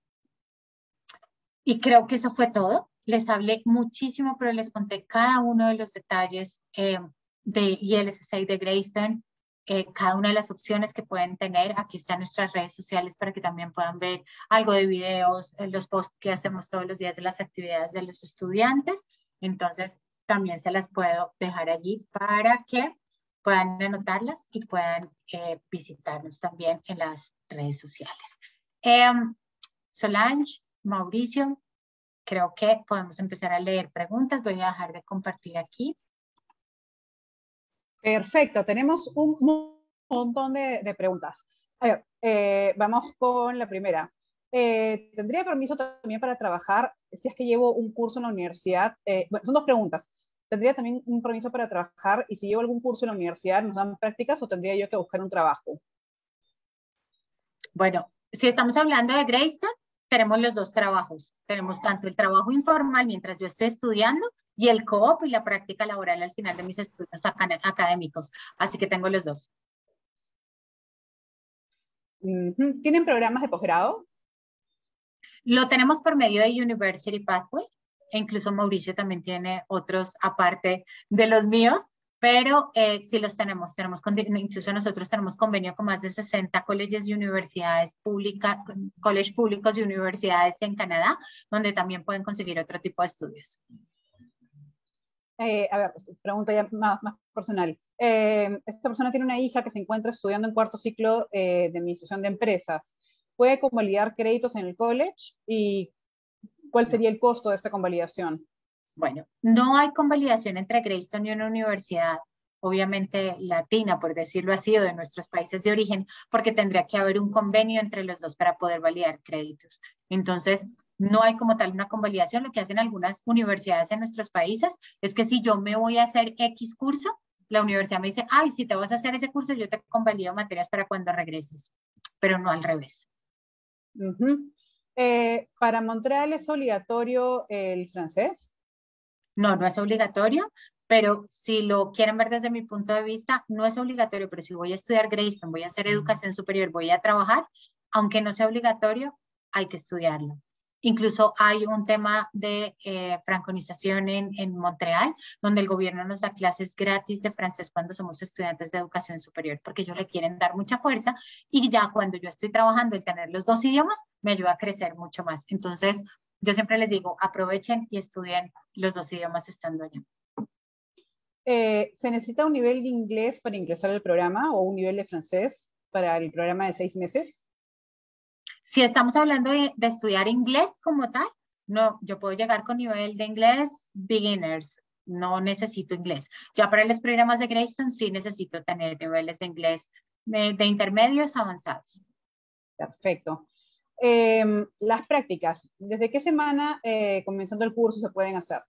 Y creo que eso fue todo. Les hablé muchísimo, pero les conté cada uno de los detalles eh, de ILSSA y de Greystone, eh, cada una de las opciones que pueden tener. Aquí están nuestras redes sociales para que también puedan ver algo de videos, eh, los posts que hacemos todos los días de las actividades de los estudiantes. Entonces, también se las puedo dejar allí para que puedan anotarlas y puedan eh, visitarnos también en las redes sociales. Em, Solange, Mauricio, creo que podemos empezar a leer preguntas. Voy a dejar de compartir aquí. Perfecto, tenemos un montón de, preguntas. Eh, vamos con la primera. Eh, ¿Tendría permiso también para trabajar si es que llevo un curso en la universidad? Eh, bueno, son dos preguntas. ¿Tendría también un permiso para trabajar y si llevo algún curso en la universidad, nos dan prácticas o tendría yo que buscar un trabajo? Bueno, si estamos hablando de Greystone, tenemos los dos trabajos. Tenemos tanto el trabajo informal mientras yo estoy estudiando y el co-op y la práctica laboral al final de mis estudios académicos. Así que tengo los dos. ¿Tienen programas de posgrado? Lo tenemos por medio de University Pathway, e incluso Mauricio también tiene otros aparte de los míos, pero eh, sí los tenemos, tenemos incluso nosotros tenemos convenio con más de 60 colegios y universidades públicas, colegios públicos y universidades en Canadá, donde también pueden conseguir otro tipo de estudios. eh, a ver, pregunta ya más, más personal. Eh, esta persona tiene una hija que se encuentra estudiando en cuarto ciclo de administración de empresas. ¿Puede convalidar créditos en el college? ¿Y cuál sería el costo de esta convalidación? Bueno, no hay convalidación entre Greystone y una universidad obviamente latina, por decirlo así, o de nuestros países de origen, porque tendría que haber un convenio entre los dos para poder validar créditos. Entonces, no hay como tal una convalidación. Lo que hacen algunas universidades en nuestros países es que si yo me voy a hacer X curso, la universidad me dice, ay, si te vas a hacer ese curso, yo te convalido materias para cuando regreses, pero no al revés. Eh, ¿Para Montreal es obligatorio el francés? No, no es obligatorio, pero si lo quieren ver desde mi punto de vista, no es obligatorio, pero si voy a estudiar Greystone, voy a hacer educación superior, voy a trabajar, aunque no sea obligatorio, hay que estudiarlo. Incluso hay un tema de eh, franconización en, Montreal, donde el gobierno nos da clases gratis de francés cuando somos estudiantes de educación superior, porque ellos le quieren dar mucha fuerza y ya cuando yo estoy trabajando, el tener los dos idiomas me ayuda a crecer mucho más. Entonces, yo siempre les digo, aprovechen y estudien los dos idiomas estando allá. Eh, ¿Se necesita un nivel de inglés para ingresar al programa o un nivel de francés para el programa de seis meses? Si estamos hablando de, estudiar inglés como tal, no, yo puedo llegar con nivel de inglés beginners, no necesito inglés. Ya para los programas de Greystone sí necesito tener niveles de inglés de, intermedios avanzados. Perfecto. Em, las prácticas, ¿desde qué semana eh, comenzando el curso se pueden hacer?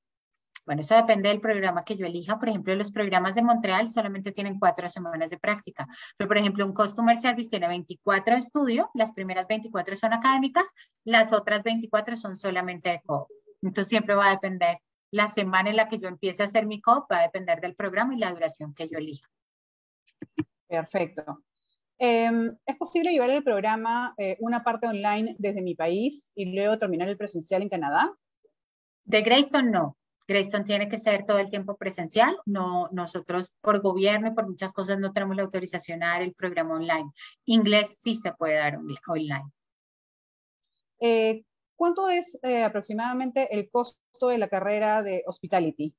Bueno, eso depende del programa que yo elija. Por ejemplo, los programas de Montreal solamente tienen cuatro semanas de práctica. Pero, por ejemplo, un Customer Service tiene 24 de estudio. Las primeras 24 son académicas, las otras 24 son solamente de co Entonces, siempre va a depender la semana en la que yo empiece a hacer mi co va a depender del programa y la duración que yo elija. Perfecto. Em, ¿Es posible llevar el programa eh, una parte online desde mi país y luego terminar el presencial en Canadá? De Greystone no. Greystone tiene que ser todo el tiempo presencial. No, nosotros por gobierno y por muchas cosas no tenemos la autorización a dar el programa online. Inglés sí se puede dar online. Eh, ¿Cuánto es eh, aproximadamente el costo de la carrera de Hospitality?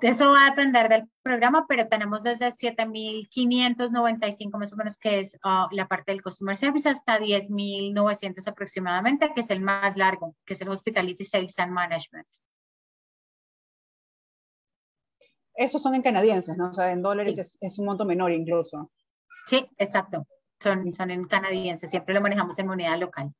Eso va a depender del programa, pero tenemos desde 7.595 más o menos, que es ah, la parte del Customer Service, hasta 10.900 aproximadamente, que es el más largo, que es el Hospitality Sales and Management. Esos son en canadienses, ¿no? O sea, en dólares es, un monto menor incluso. Sí, exacto. Son, son en canadienses. Siempre lo manejamos en moneda local.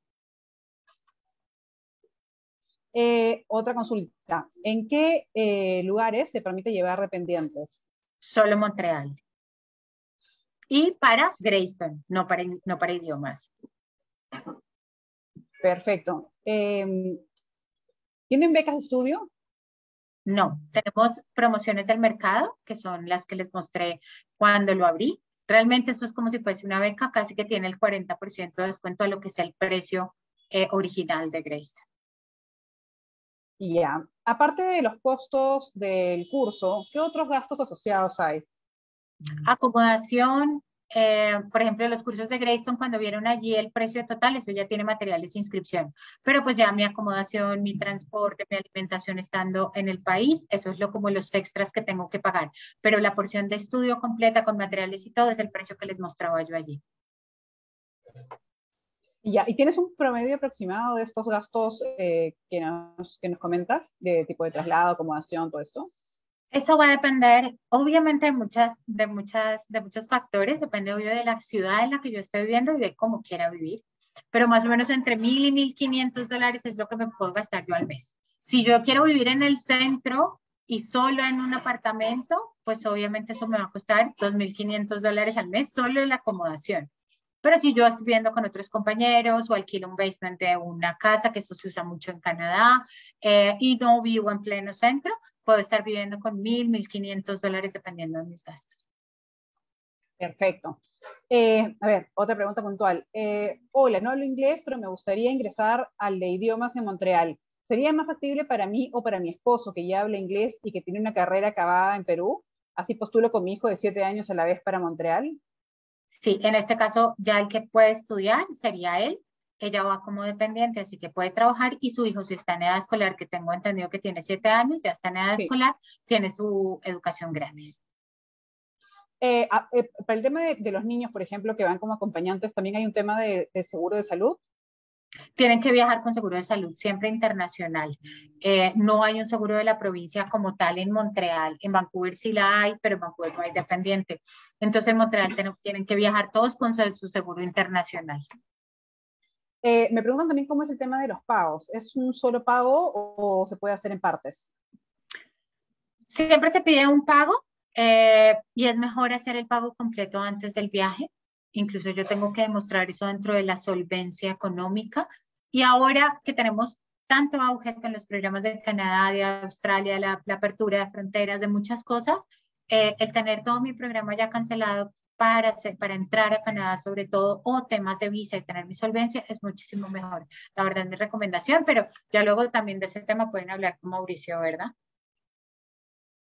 Eh, otra consulta. ¿En qué eh, lugares se permite llevar dependientes? Solo Montreal. Y para Greystone, no para, no para idiomas. Perfecto. Em, ¿Tienen becas de estudio? No, tenemos promociones del mercado, que son las que les mostré cuando lo abrí. Realmente eso es como si fuese una beca, casi que tiene el 40% de descuento a lo que es el precio eh, original de Greystone. Ya, aparte de los costos del curso, ¿qué otros gastos asociados hay? Acomodación, eh, por ejemplo, los cursos de Greystone, cuando vieron allí el precio total, eso ya tiene materiales de inscripción. Pero pues ya mi acomodación, mi transporte, mi alimentación estando en el país, eso es lo como los extras que tengo que pagar. Pero la porción de estudio completa con materiales y todo es el precio que les mostraba yo allí. Ya, ¿y tienes un promedio aproximado de estos gastos eh, que, nos, que nos comentas, de tipo de traslado, acomodación, todo esto? Eso va a depender, obviamente, de, muchas, de, muchas, de muchos factores. Depende, obvio, de la ciudad en la que yo estoy viviendo y de cómo quiera vivir. Pero más o menos entre mil y mil quinientos dólares es lo que me puedo gastar yo al mes. Si yo quiero vivir en el centro y solo en un apartamento, pues obviamente eso me va a costar dos mil quinientos dólares al mes solo en la acomodación. Pero si yo estoy viviendo con otros compañeros o alquilo un basement de una casa, que eso se usa mucho en Canadá, eh, y no vivo en pleno centro, puedo estar viviendo con mil, mil quinientos dólares dependiendo de mis gastos. Perfecto. Eh, a ver, otra pregunta puntual. Eh, hola, no hablo inglés, pero me gustaría ingresar al de idiomas en Montreal. ¿Sería más factible para mí o para mi esposo que ya habla inglés y que tiene una carrera acabada en Perú? Así postulo con mi hijo de siete años a la vez para Montreal. Sí, en este caso ya el que puede estudiar sería él. Ella va como dependiente, así que puede trabajar y su hijo si está en edad escolar, que tengo entendido que tiene siete años, ya está en edad escolar, tiene su educación gratis. Eh, ah, eh, para el tema de, los niños, por ejemplo, que van como acompañantes, también hay un tema de, seguro de salud. Tienen que viajar con seguro de salud, siempre internacional. Eh, no hay un seguro de la provincia como tal en Montreal. En Vancouver sí la hay, pero en Vancouver no hay dependiente. Entonces en Montreal tienen que viajar todos con su seguro internacional. Eh, me preguntan también cómo es el tema de los pagos. ¿Es un solo pago o, se puede hacer en partes? Siempre se pide un pago eh, y es mejor hacer el pago completo antes del viaje. Incluso yo tengo que demostrar eso dentro de la solvencia económica. Y ahora que tenemos tanto auge con los programas de Canadá, de Australia, la, apertura de fronteras, de muchas cosas, eh, el tener todo mi programa ya cancelado para, para entrar a Canadá sobre todo, o temas de visa y tener mi solvencia, es muchísimo mejor. La verdad es mi recomendación, pero ya luego también de ese tema pueden hablar con Mauricio, ¿verdad?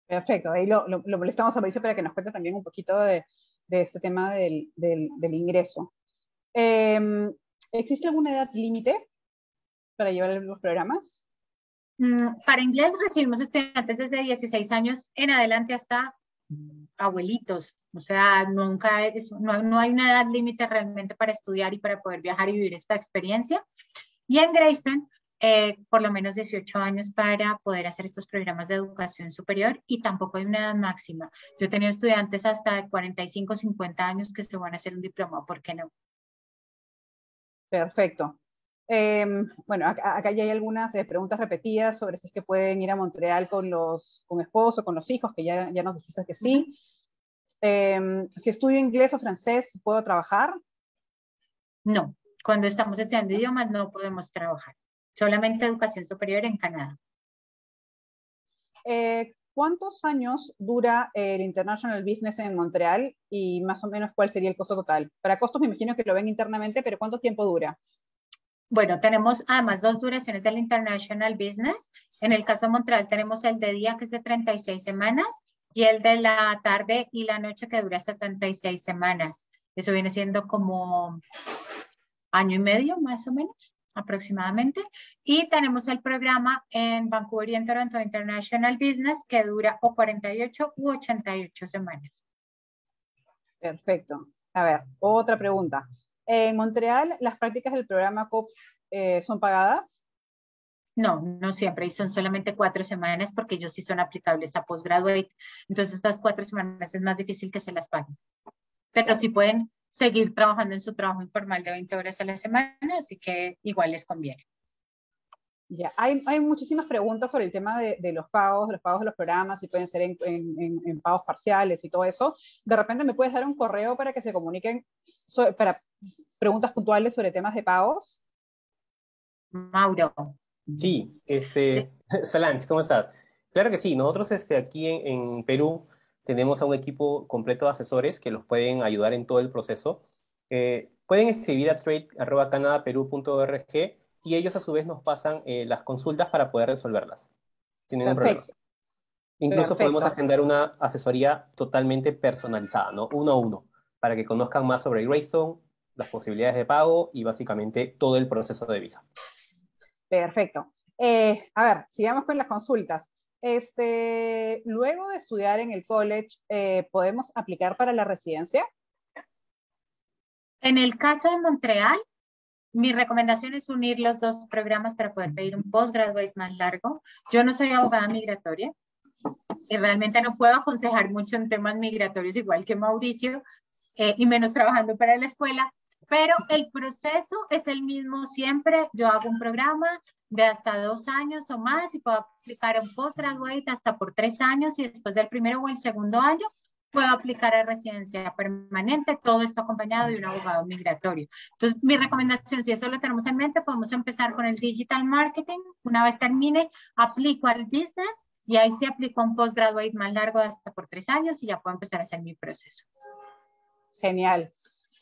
Perfecto, ahí lo, lo, molestamos a Mauricio para que nos cuente también un poquito de, de este tema del, del, del ingreso. Em, ¿Existe alguna edad límite para llevar los programas? Mm, para inglés recibimos estudiantes desde 16 años en adelante hasta abuelitos, o sea, nunca es, no, no, hay una edad límite realmente para estudiar y para poder viajar y vivir esta experiencia. Y en Greystone, eh, por lo menos 18 años para poder hacer estos programas de educación superior y tampoco hay una edad máxima. Yo he tenido estudiantes hasta 45, 50 años que se van a hacer un diploma, ¿por qué no? Perfecto. Em, bueno, acá, ya hay algunas eh, preguntas repetidas sobre si es que pueden ir a Montreal con los con esposo, con los hijos, que ya, ya nos dijiste que sí. Em, si estudio inglés o francés, ¿puedo trabajar? No, cuando estamos estudiando idiomas no podemos trabajar. Solamente educación superior en Canadá. Eh, ¿Cuántos años dura el International Business en Montreal y más o menos cuál sería el costo total? Para costos me imagino que lo ven internamente, pero ¿cuánto tiempo dura? Bueno, tenemos además dos duraciones del International Business. En el caso de Montreal tenemos el de día que es de 36 semanas y el de la tarde y la noche que dura 76 semanas. Eso viene siendo como año y medio más o menos aproximadamente. Y tenemos el programa en Vancouver y en Toronto International Business que dura o 48 u 88 semanas. Perfecto. A ver, otra pregunta. En Montreal, ¿las prácticas del programa COP eh, son pagadas? No, no siempre, y son solamente cuatro semanas porque ellos sí son aplicables a postgraduate. Entonces, estas cuatro semanas es más difícil que se las paguen. Pero sí pueden seguir trabajando en su trabajo informal de 20 horas a la semana, así que igual les conviene. Ya, hay, hay muchísimas preguntas sobre el tema de, los pagos, los pagos de los programas, si pueden ser en, en, pagos parciales y todo eso. De repente me puedes dar un correo para que se comuniquen para preguntas puntuales sobre temas de pagos. Mauro, Sí, este, Solange, ¿cómo estás? Claro que sí, nosotros este, aquí en, Perú tenemos a un equipo completo de asesores que los pueden ayudar en todo el proceso. Eh, pueden escribir a trade.canadaperú.org y ellos a su vez nos pasan eh, las consultas para poder resolverlas, sin ningún problema. Incluso podemos agendar una asesoría totalmente personalizada, ¿no? Uno a uno, para que conozcan más sobre Greystone, las posibilidades de pago y básicamente todo el proceso de visa. Perfecto. Eh, a ver, sigamos con las consultas. Este, luego de estudiar en el college, eh, ¿podemos aplicar para la residencia? En el caso de Montreal, mi recomendación es unir los dos programas para poder pedir un postgraduate más largo. Yo no soy abogada migratoria y realmente no puedo aconsejar mucho en temas migratorios, igual que Mauricio, eh, y menos trabajando para la escuela, pero el proceso es el mismo siempre. Yo hago un programa de hasta dos años o más y puedo aplicar un postgraduate hasta por tres años y después del primero o el segundo año puedo aplicar a residencia permanente, todo esto acompañado de un abogado migratorio. Entonces, mi recomendación, si eso lo tenemos en mente, podemos empezar con el digital marketing. Una vez termine, aplico al business y ahí sí aplico un postgraduate más largo hasta por tres años y ya puedo empezar a hacer mi proceso. Genial.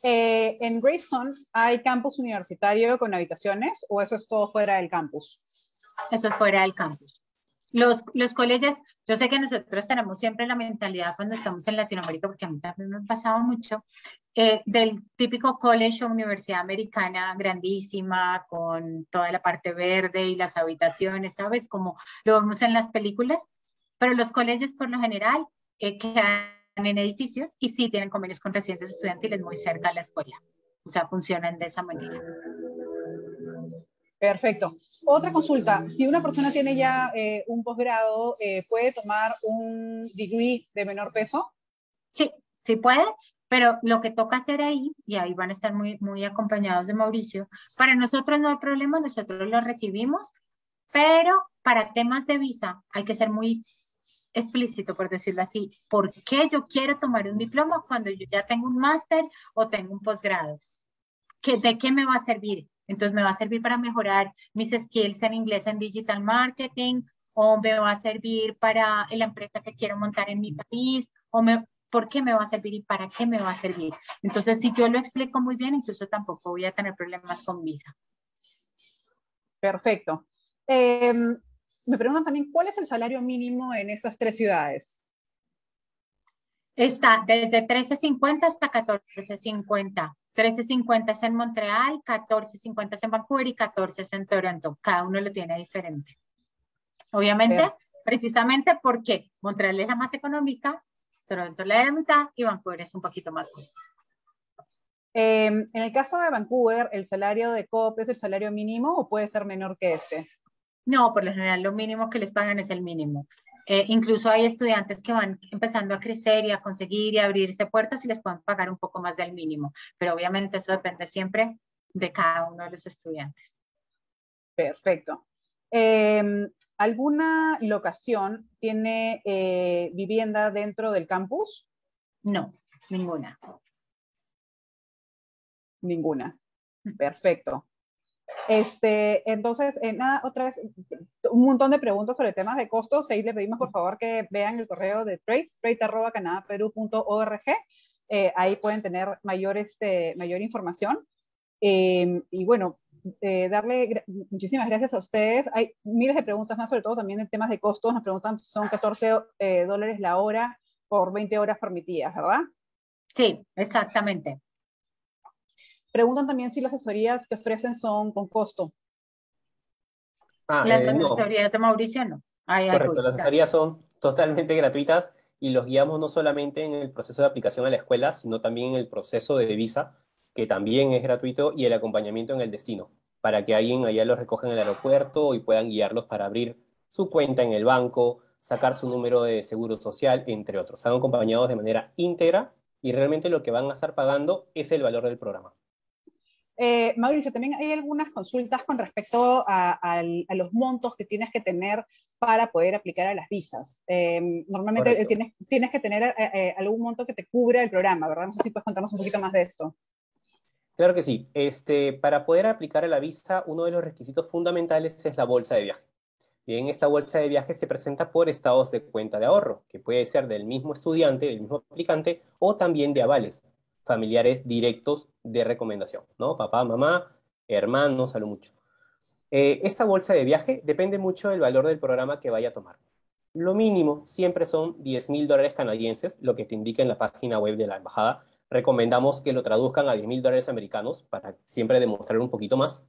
Eh, ¿En Greystone hay campus universitario con habitaciones o eso es todo fuera del campus? Eso es fuera del campus. Los, los colegios, Yo sé que nosotros tenemos siempre la mentalidad cuando estamos en Latinoamérica, porque a mí también me ha pasado mucho, eh, del típico college o universidad americana grandísima, con toda la parte verde y las habitaciones, ¿sabes? Como lo vemos en las películas, pero los colegios por lo general eh, quedan en edificios y sí tienen convenios con residentes estudiantiles muy cerca de la escuela. O sea, funcionan de esa manera. Perfecto. Otra consulta. Si una persona tiene ya eh, un posgrado, eh, ¿puede tomar un degree de menor peso? Sí, sí puede, pero lo que toca hacer ahí, y ahí van a estar muy, muy acompañados de Mauricio, para nosotros no hay problema, nosotros lo recibimos, pero para temas de visa hay que ser muy explícito, por decirlo así, ¿por qué yo quiero tomar un diploma cuando yo ya tengo un máster o tengo un posgrado? ¿De qué me va a servir? Entonces, ¿me va a servir para mejorar mis skills en inglés en digital marketing? ¿O me va a servir para la empresa que quiero montar en mi país? ¿O me, por qué me va a servir y para qué me va a servir? Entonces, si yo lo explico muy bien, incluso tampoco voy a tener problemas con visa. Perfecto. Em, me preguntan también, ¿cuál es el salario mínimo en estas tres ciudades? Está desde 13.50 hasta 14.50. 13.50 es en Montreal, 14.50 es en Vancouver y 14 es en Toronto. Cada uno lo tiene diferente. Obviamente, precisamente porque Montreal es la más económica, Toronto la de la mitad y Vancouver es un poquito más. Em, en el caso de Vancouver, ¿el salario de COP es el salario mínimo o puede ser menor que este? No, por lo general lo mínimo que les pagan es el mínimo. Eh, incluso hay estudiantes que van empezando a crecer y a conseguir y a abrirse puertas y les pueden pagar un poco más del mínimo, pero obviamente eso depende siempre de cada uno de los estudiantes. Perfecto. Em, ¿Alguna locación tiene eh, vivienda dentro del campus? No, ninguna. Ninguna. Perfecto. Este, entonces, eh, nada, otra vez, un montón de preguntas sobre temas de costos. Ahí le pedimos, por favor, que vean el correo de trade, trade.canadaperú.org. Eh, ahí pueden tener mayor, este, mayor información. Eh, y bueno, darle muchísimas gracias a ustedes. Hay miles de preguntas más, sobre todo también en temas de costos. Nos preguntan, son 14 dólares la hora por 20 horas permitidas, ¿verdad? Sí, exactamente. Preguntan también si las asesorías que ofrecen son con costo. Ah, las eh, asesorías de Mauricio no. Correcto, las asesorías son totalmente gratuitas y los guiamos no solamente en el proceso de aplicación a la escuela, sino también en el proceso de visa, que también es gratuito, y el acompañamiento en el destino, para que alguien allá los recoja en el aeropuerto y puedan guiarlos para abrir su cuenta en el banco, sacar su número de seguro social, entre otros. Están acompañados de manera íntegra y realmente lo que van a estar pagando es el valor del programa. Eh, Mauricio, también hay algunas consultas con respecto a, los montos que tienes que tener para poder aplicar a las visas. Em, normalmente tienes, tienes, que tener eh, eh, algún monto que te cubra el programa, ¿verdad? No sé si puedes contarnos un poquito más de esto. Claro que sí. Este, para poder aplicar a la visa, uno de los requisitos fundamentales es la bolsa de viaje. Bien, esta bolsa de viaje se presenta por estados de cuenta de ahorro, que puede ser del mismo estudiante, del mismo aplicante, o también de avales familiares directos de recomendación, ¿no? Papá, mamá, hermanos, a lo mucho. Eh, esta bolsa de viaje depende mucho del valor del programa que vaya a tomar. Lo mínimo siempre son 10 mil dólares canadienses, lo que te indica en la página web de la embajada. Recomendamos que lo traduzcan a 10 mil dólares americanos para siempre demostrar un poquito más.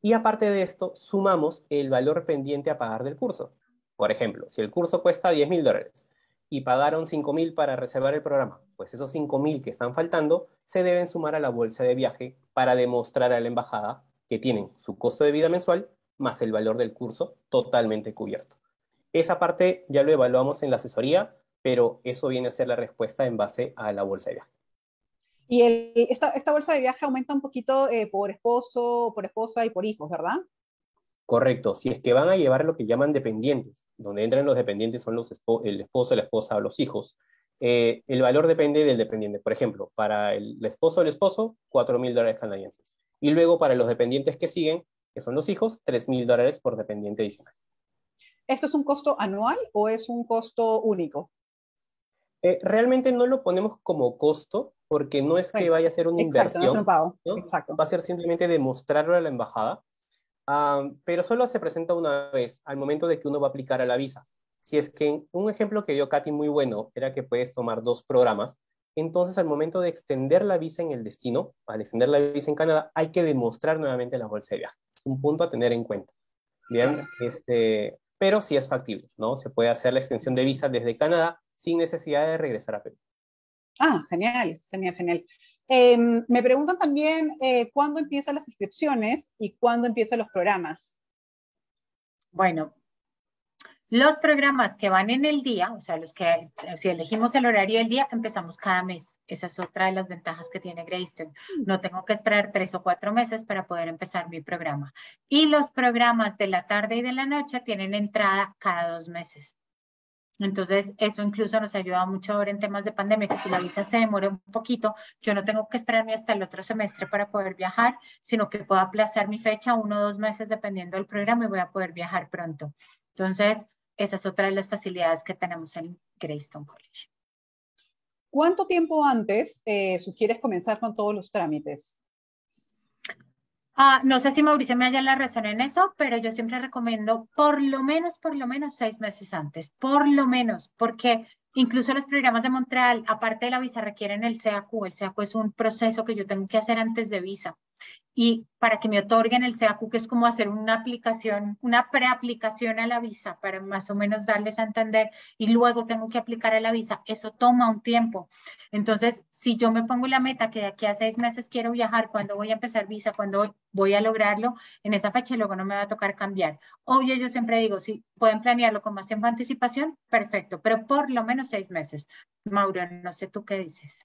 Y aparte de esto, sumamos el valor pendiente a pagar del curso. Por ejemplo, si el curso cuesta 10 mil dólares y pagaron 5 mil para reservar el programa, pues esos 5 mil que están faltando se deben sumar a la bolsa de viaje para demostrar a la embajada que tienen su costo de vida mensual más el valor del curso totalmente cubierto. Esa parte ya lo evaluamos en la asesoría, pero eso viene a ser la respuesta en base a la bolsa de viaje. Y esta, esta, bolsa de viaje aumenta un poquito eh, por esposo, por esposa y por hijos, ¿verdad? Correcto, si es que van a llevar lo que llaman dependientes, donde entran los dependientes son los el esposo, la esposa o los hijos, eh, el valor depende del dependiente. Por ejemplo, para el, esposo o el esposo, 4 mil dólares canadienses. Y luego para los dependientes que siguen, que son los hijos, 3 mil dólares por dependiente adicional. ¿Esto es un costo anual o es un costo único? Eh, realmente no lo ponemos como costo porque no es que vaya a ser una inversión. No es pago. Exacto. Va a ser simplemente demostrarlo a la embajada pero solo se presenta una vez al momento de que uno va a aplicar a la visa. si es que un ejemplo que dio Katy muy bueno era que puedes tomar dos programas, entonces al momento de extender la visa en el destino, al extender la visa en Canadá, hay que demostrar nuevamente la bolsa de viaje. Un punto a tener en cuenta. Bien, este, pero sí es factible, ¿no? Se puede hacer la extensión de visa desde Canadá sin necesidad de regresar a Perú. Ah, genial, genial, genial. Em, me preguntan también eh, cuándo empiezan las inscripciones y cuándo empiezan los programas. Bueno, los programas que van en el día, o sea, los que si elegimos el horario del día, empezamos cada mes. Esa es otra de las ventajas que tiene Greystone. No tengo que esperar tres o cuatro meses para poder empezar mi programa. Y los programas de la tarde y de la noche tienen entrada cada dos meses. Entonces, eso incluso nos ayuda mucho ahora en temas de pandemia, que si la visa se demora un poquito, yo no tengo que esperarme hasta el otro semestre para poder viajar, sino que puedo aplazar mi fecha uno o dos meses dependiendo del programa y voy a poder viajar pronto. Entonces, esa es otra de las facilidades que tenemos en Greystone College. ¿Cuánto tiempo antes eh, sugieres comenzar con todos los trámites? Ah, no sé si Mauricio me haya la razón en eso, pero yo siempre recomiendo por lo menos, por lo menos seis meses antes, por lo menos, porque incluso los programas de Montreal, aparte de la visa, requieren el CAQ. El CAQ es un proceso que yo tengo que hacer antes de visa y para que me otorguen el CAQ, que es como hacer una aplicación, una preaplicación a la visa para más o menos darles a entender y luego tengo que aplicar a la visa, eso toma un tiempo. Entonces, si yo me pongo la meta que de aquí a seis meses quiero viajar, cuando voy a empezar visa, cuando voy a lograrlo, en esa fecha luego no me va a tocar cambiar. Obvio, yo siempre digo, si pueden planearlo con más tiempo anticipación, perfecto, pero por lo menos seis meses. Mauro, no sé tú qué dices.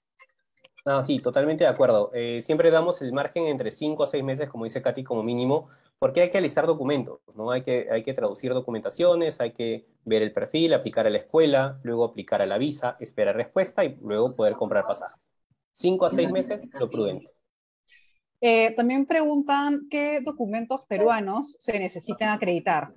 Ah, sí, totalmente de acuerdo. Eh, siempre damos el margen entre 5 a 6 meses, como dice Katy, como mínimo, porque hay que alistar documentos, ¿no? Hay que, hay que traducir documentaciones, hay que ver el perfil, aplicar a la escuela, luego aplicar a la visa, esperar respuesta y luego poder comprar pasajes. 5 a 6 meses, lo prudente. Eh, también preguntan qué documentos peruanos se necesitan acreditar.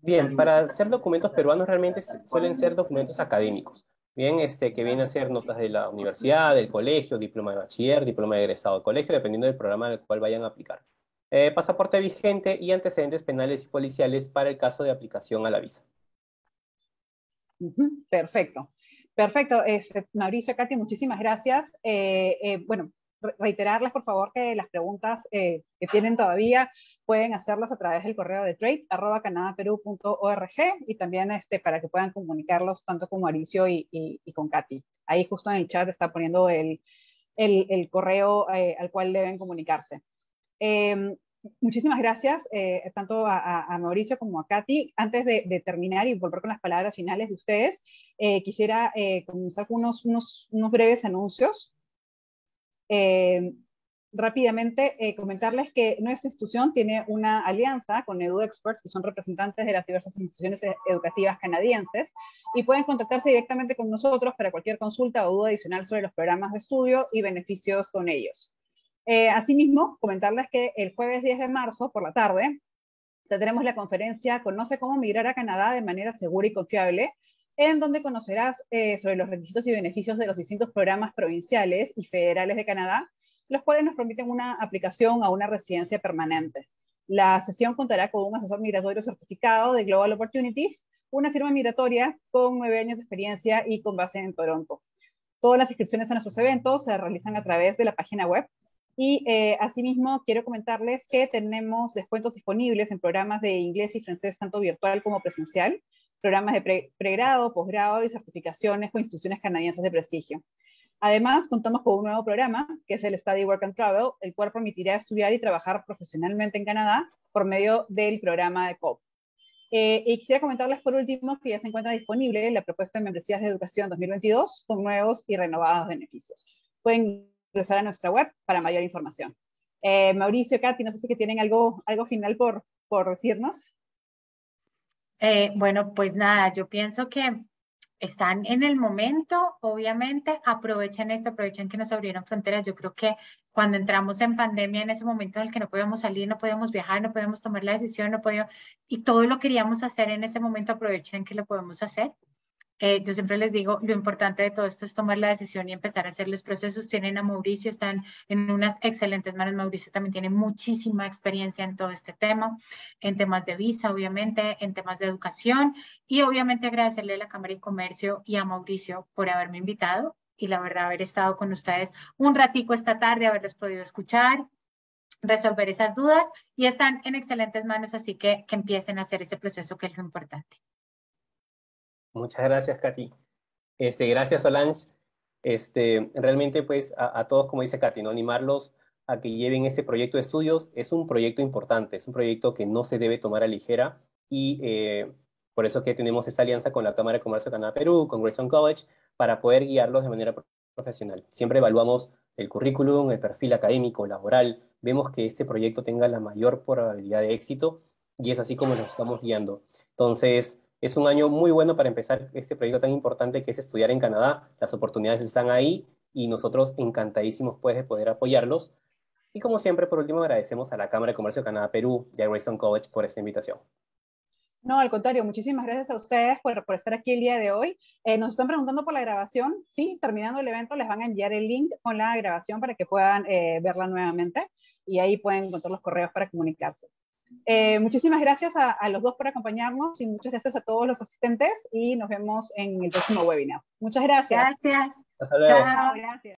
Bien, para hacer documentos peruanos realmente suelen ser documentos académicos. Bien, este, que viene a ser notas de la universidad, del colegio, diploma de bachiller, diploma de egresado del colegio, dependiendo del programa al cual vayan a aplicar. Eh, pasaporte vigente y antecedentes penales y policiales para el caso de aplicación a la visa. Perfecto. Perfecto. Este, Mauricio, Katy, muchísimas gracias. Eh, eh, bueno, reiterarles, por favor, que las preguntas eh, que tienen todavía pueden hacerlas a través del correo de trade, arroba canadaperú.org, y también este, para que puedan comunicarlos tanto con Mauricio y, y, con Katy. Ahí justo en el chat está poniendo el, el, el correo eh, al cual deben comunicarse. Em, muchísimas gracias eh, tanto a, a, Mauricio como a Katy. Antes de, de, terminar y volver con las palabras finales de ustedes, quisiera comenzar con unos, unos, unos breves anuncios. Eh, rápidamente eh, comentarles que nuestra institución tiene una alianza con EduExperts, que son representantes de las diversas instituciones e-, educativas canadienses, y pueden contactarse directamente con nosotros para cualquier consulta o duda adicional sobre los programas de estudio y beneficios con ellos. Eh, asimismo, comentarles que el jueves 10 de marzo por la tarde tendremos la conferencia Conoce cómo migrar a Canadá de manera segura y confiable, en donde conocerás eh, sobre los requisitos y beneficios de los distintos programas provinciales y federales de Canadá, los cuales nos permiten una aplicación a una residencia permanente. La sesión contará con un asesor migratorio certificado de Global Opportunities, una firma migratoria con nueve años de experiencia y con base en Toronto. Todas las inscripciones a nuestros eventos se realizan a través de la página web y eh, asimismo, quiero comentarles que tenemos descuentos disponibles en programas de inglés y francés, tanto virtual como presencial programas de pregrado, posgrado y certificaciones con instituciones canadienses de prestigio. Además, contamos con un nuevo programa, que es el Study Work and Travel, el cual permitirá estudiar y trabajar profesionalmente en Canadá por medio del programa de COP. Eh, y quisiera comentarles por último que ya se encuentra disponible la propuesta de membresías de educación 2022 con nuevos y renovados beneficios. Pueden ingresar a nuestra web para mayor información. Eh, Mauricio, Katy, no sé si tienen algo, algo final por, por decirnos. Eh, bueno, pues nada, yo pienso que están en el momento, obviamente, aprovechen esto, aprovechen que nos abrieron fronteras. Yo creo que cuando entramos en pandemia, en ese momento en el que no podíamos salir, no podíamos viajar, no podíamos tomar la decisión, no podíamos, y todo lo queríamos hacer en ese momento, aprovechen que lo podemos hacer. Eh, yo siempre les digo, lo importante de todo esto es tomar la decisión y empezar a hacer los procesos. Tienen a Mauricio, están en unas excelentes manos. Mauricio también tiene muchísima experiencia en todo este tema, en temas de visa, obviamente, en temas de educación y obviamente agradecerle a la Cámara de Comercio y a Mauricio por haberme invitado y la verdad haber estado con ustedes un ratico esta tarde, haberles podido escuchar resolver esas dudas y están en excelentes manos, así que que empiecen a hacer ese proceso que es lo importante. Muchas gracias, Katy. Este, gracias, Solange. Este, realmente, pues, a, todos, como dice Katy, ¿no? animarlos a que lleven ese proyecto de estudios. Es un proyecto importante, es un proyecto que no se debe tomar a ligera y eh, por eso que tenemos esta alianza con la Cámara de Comercio de Canadá Perú, con Grayson College, para poder guiarlos de manera profesional. Siempre evaluamos el currículum, el perfil académico, laboral, vemos que este proyecto tenga la mayor probabilidad de éxito y es así como nos estamos guiando. Entonces, es un año muy bueno para empezar este proyecto tan importante que es estudiar en Canadá. Las oportunidades están ahí y nosotros encantadísimos pues, de poder apoyarlos. Y como siempre, por último, agradecemos a la Cámara de Comercio de Canadá Perú y Grayson College por esta invitación. No, al contrario, muchísimas gracias a ustedes por, por estar aquí el día de hoy. Eh, nos están preguntando por la grabación. Sí, terminando el evento les van a enviar el link con la grabación para que puedan eh, verla nuevamente y ahí pueden encontrar los correos para comunicarse. Eh, muchísimas gracias a, a, los dos por acompañarnos y muchas gracias a todos los asistentes y nos vemos en el próximo webinar. Muchas gracias. Gracias. Hasta luego. Chao. Gracias.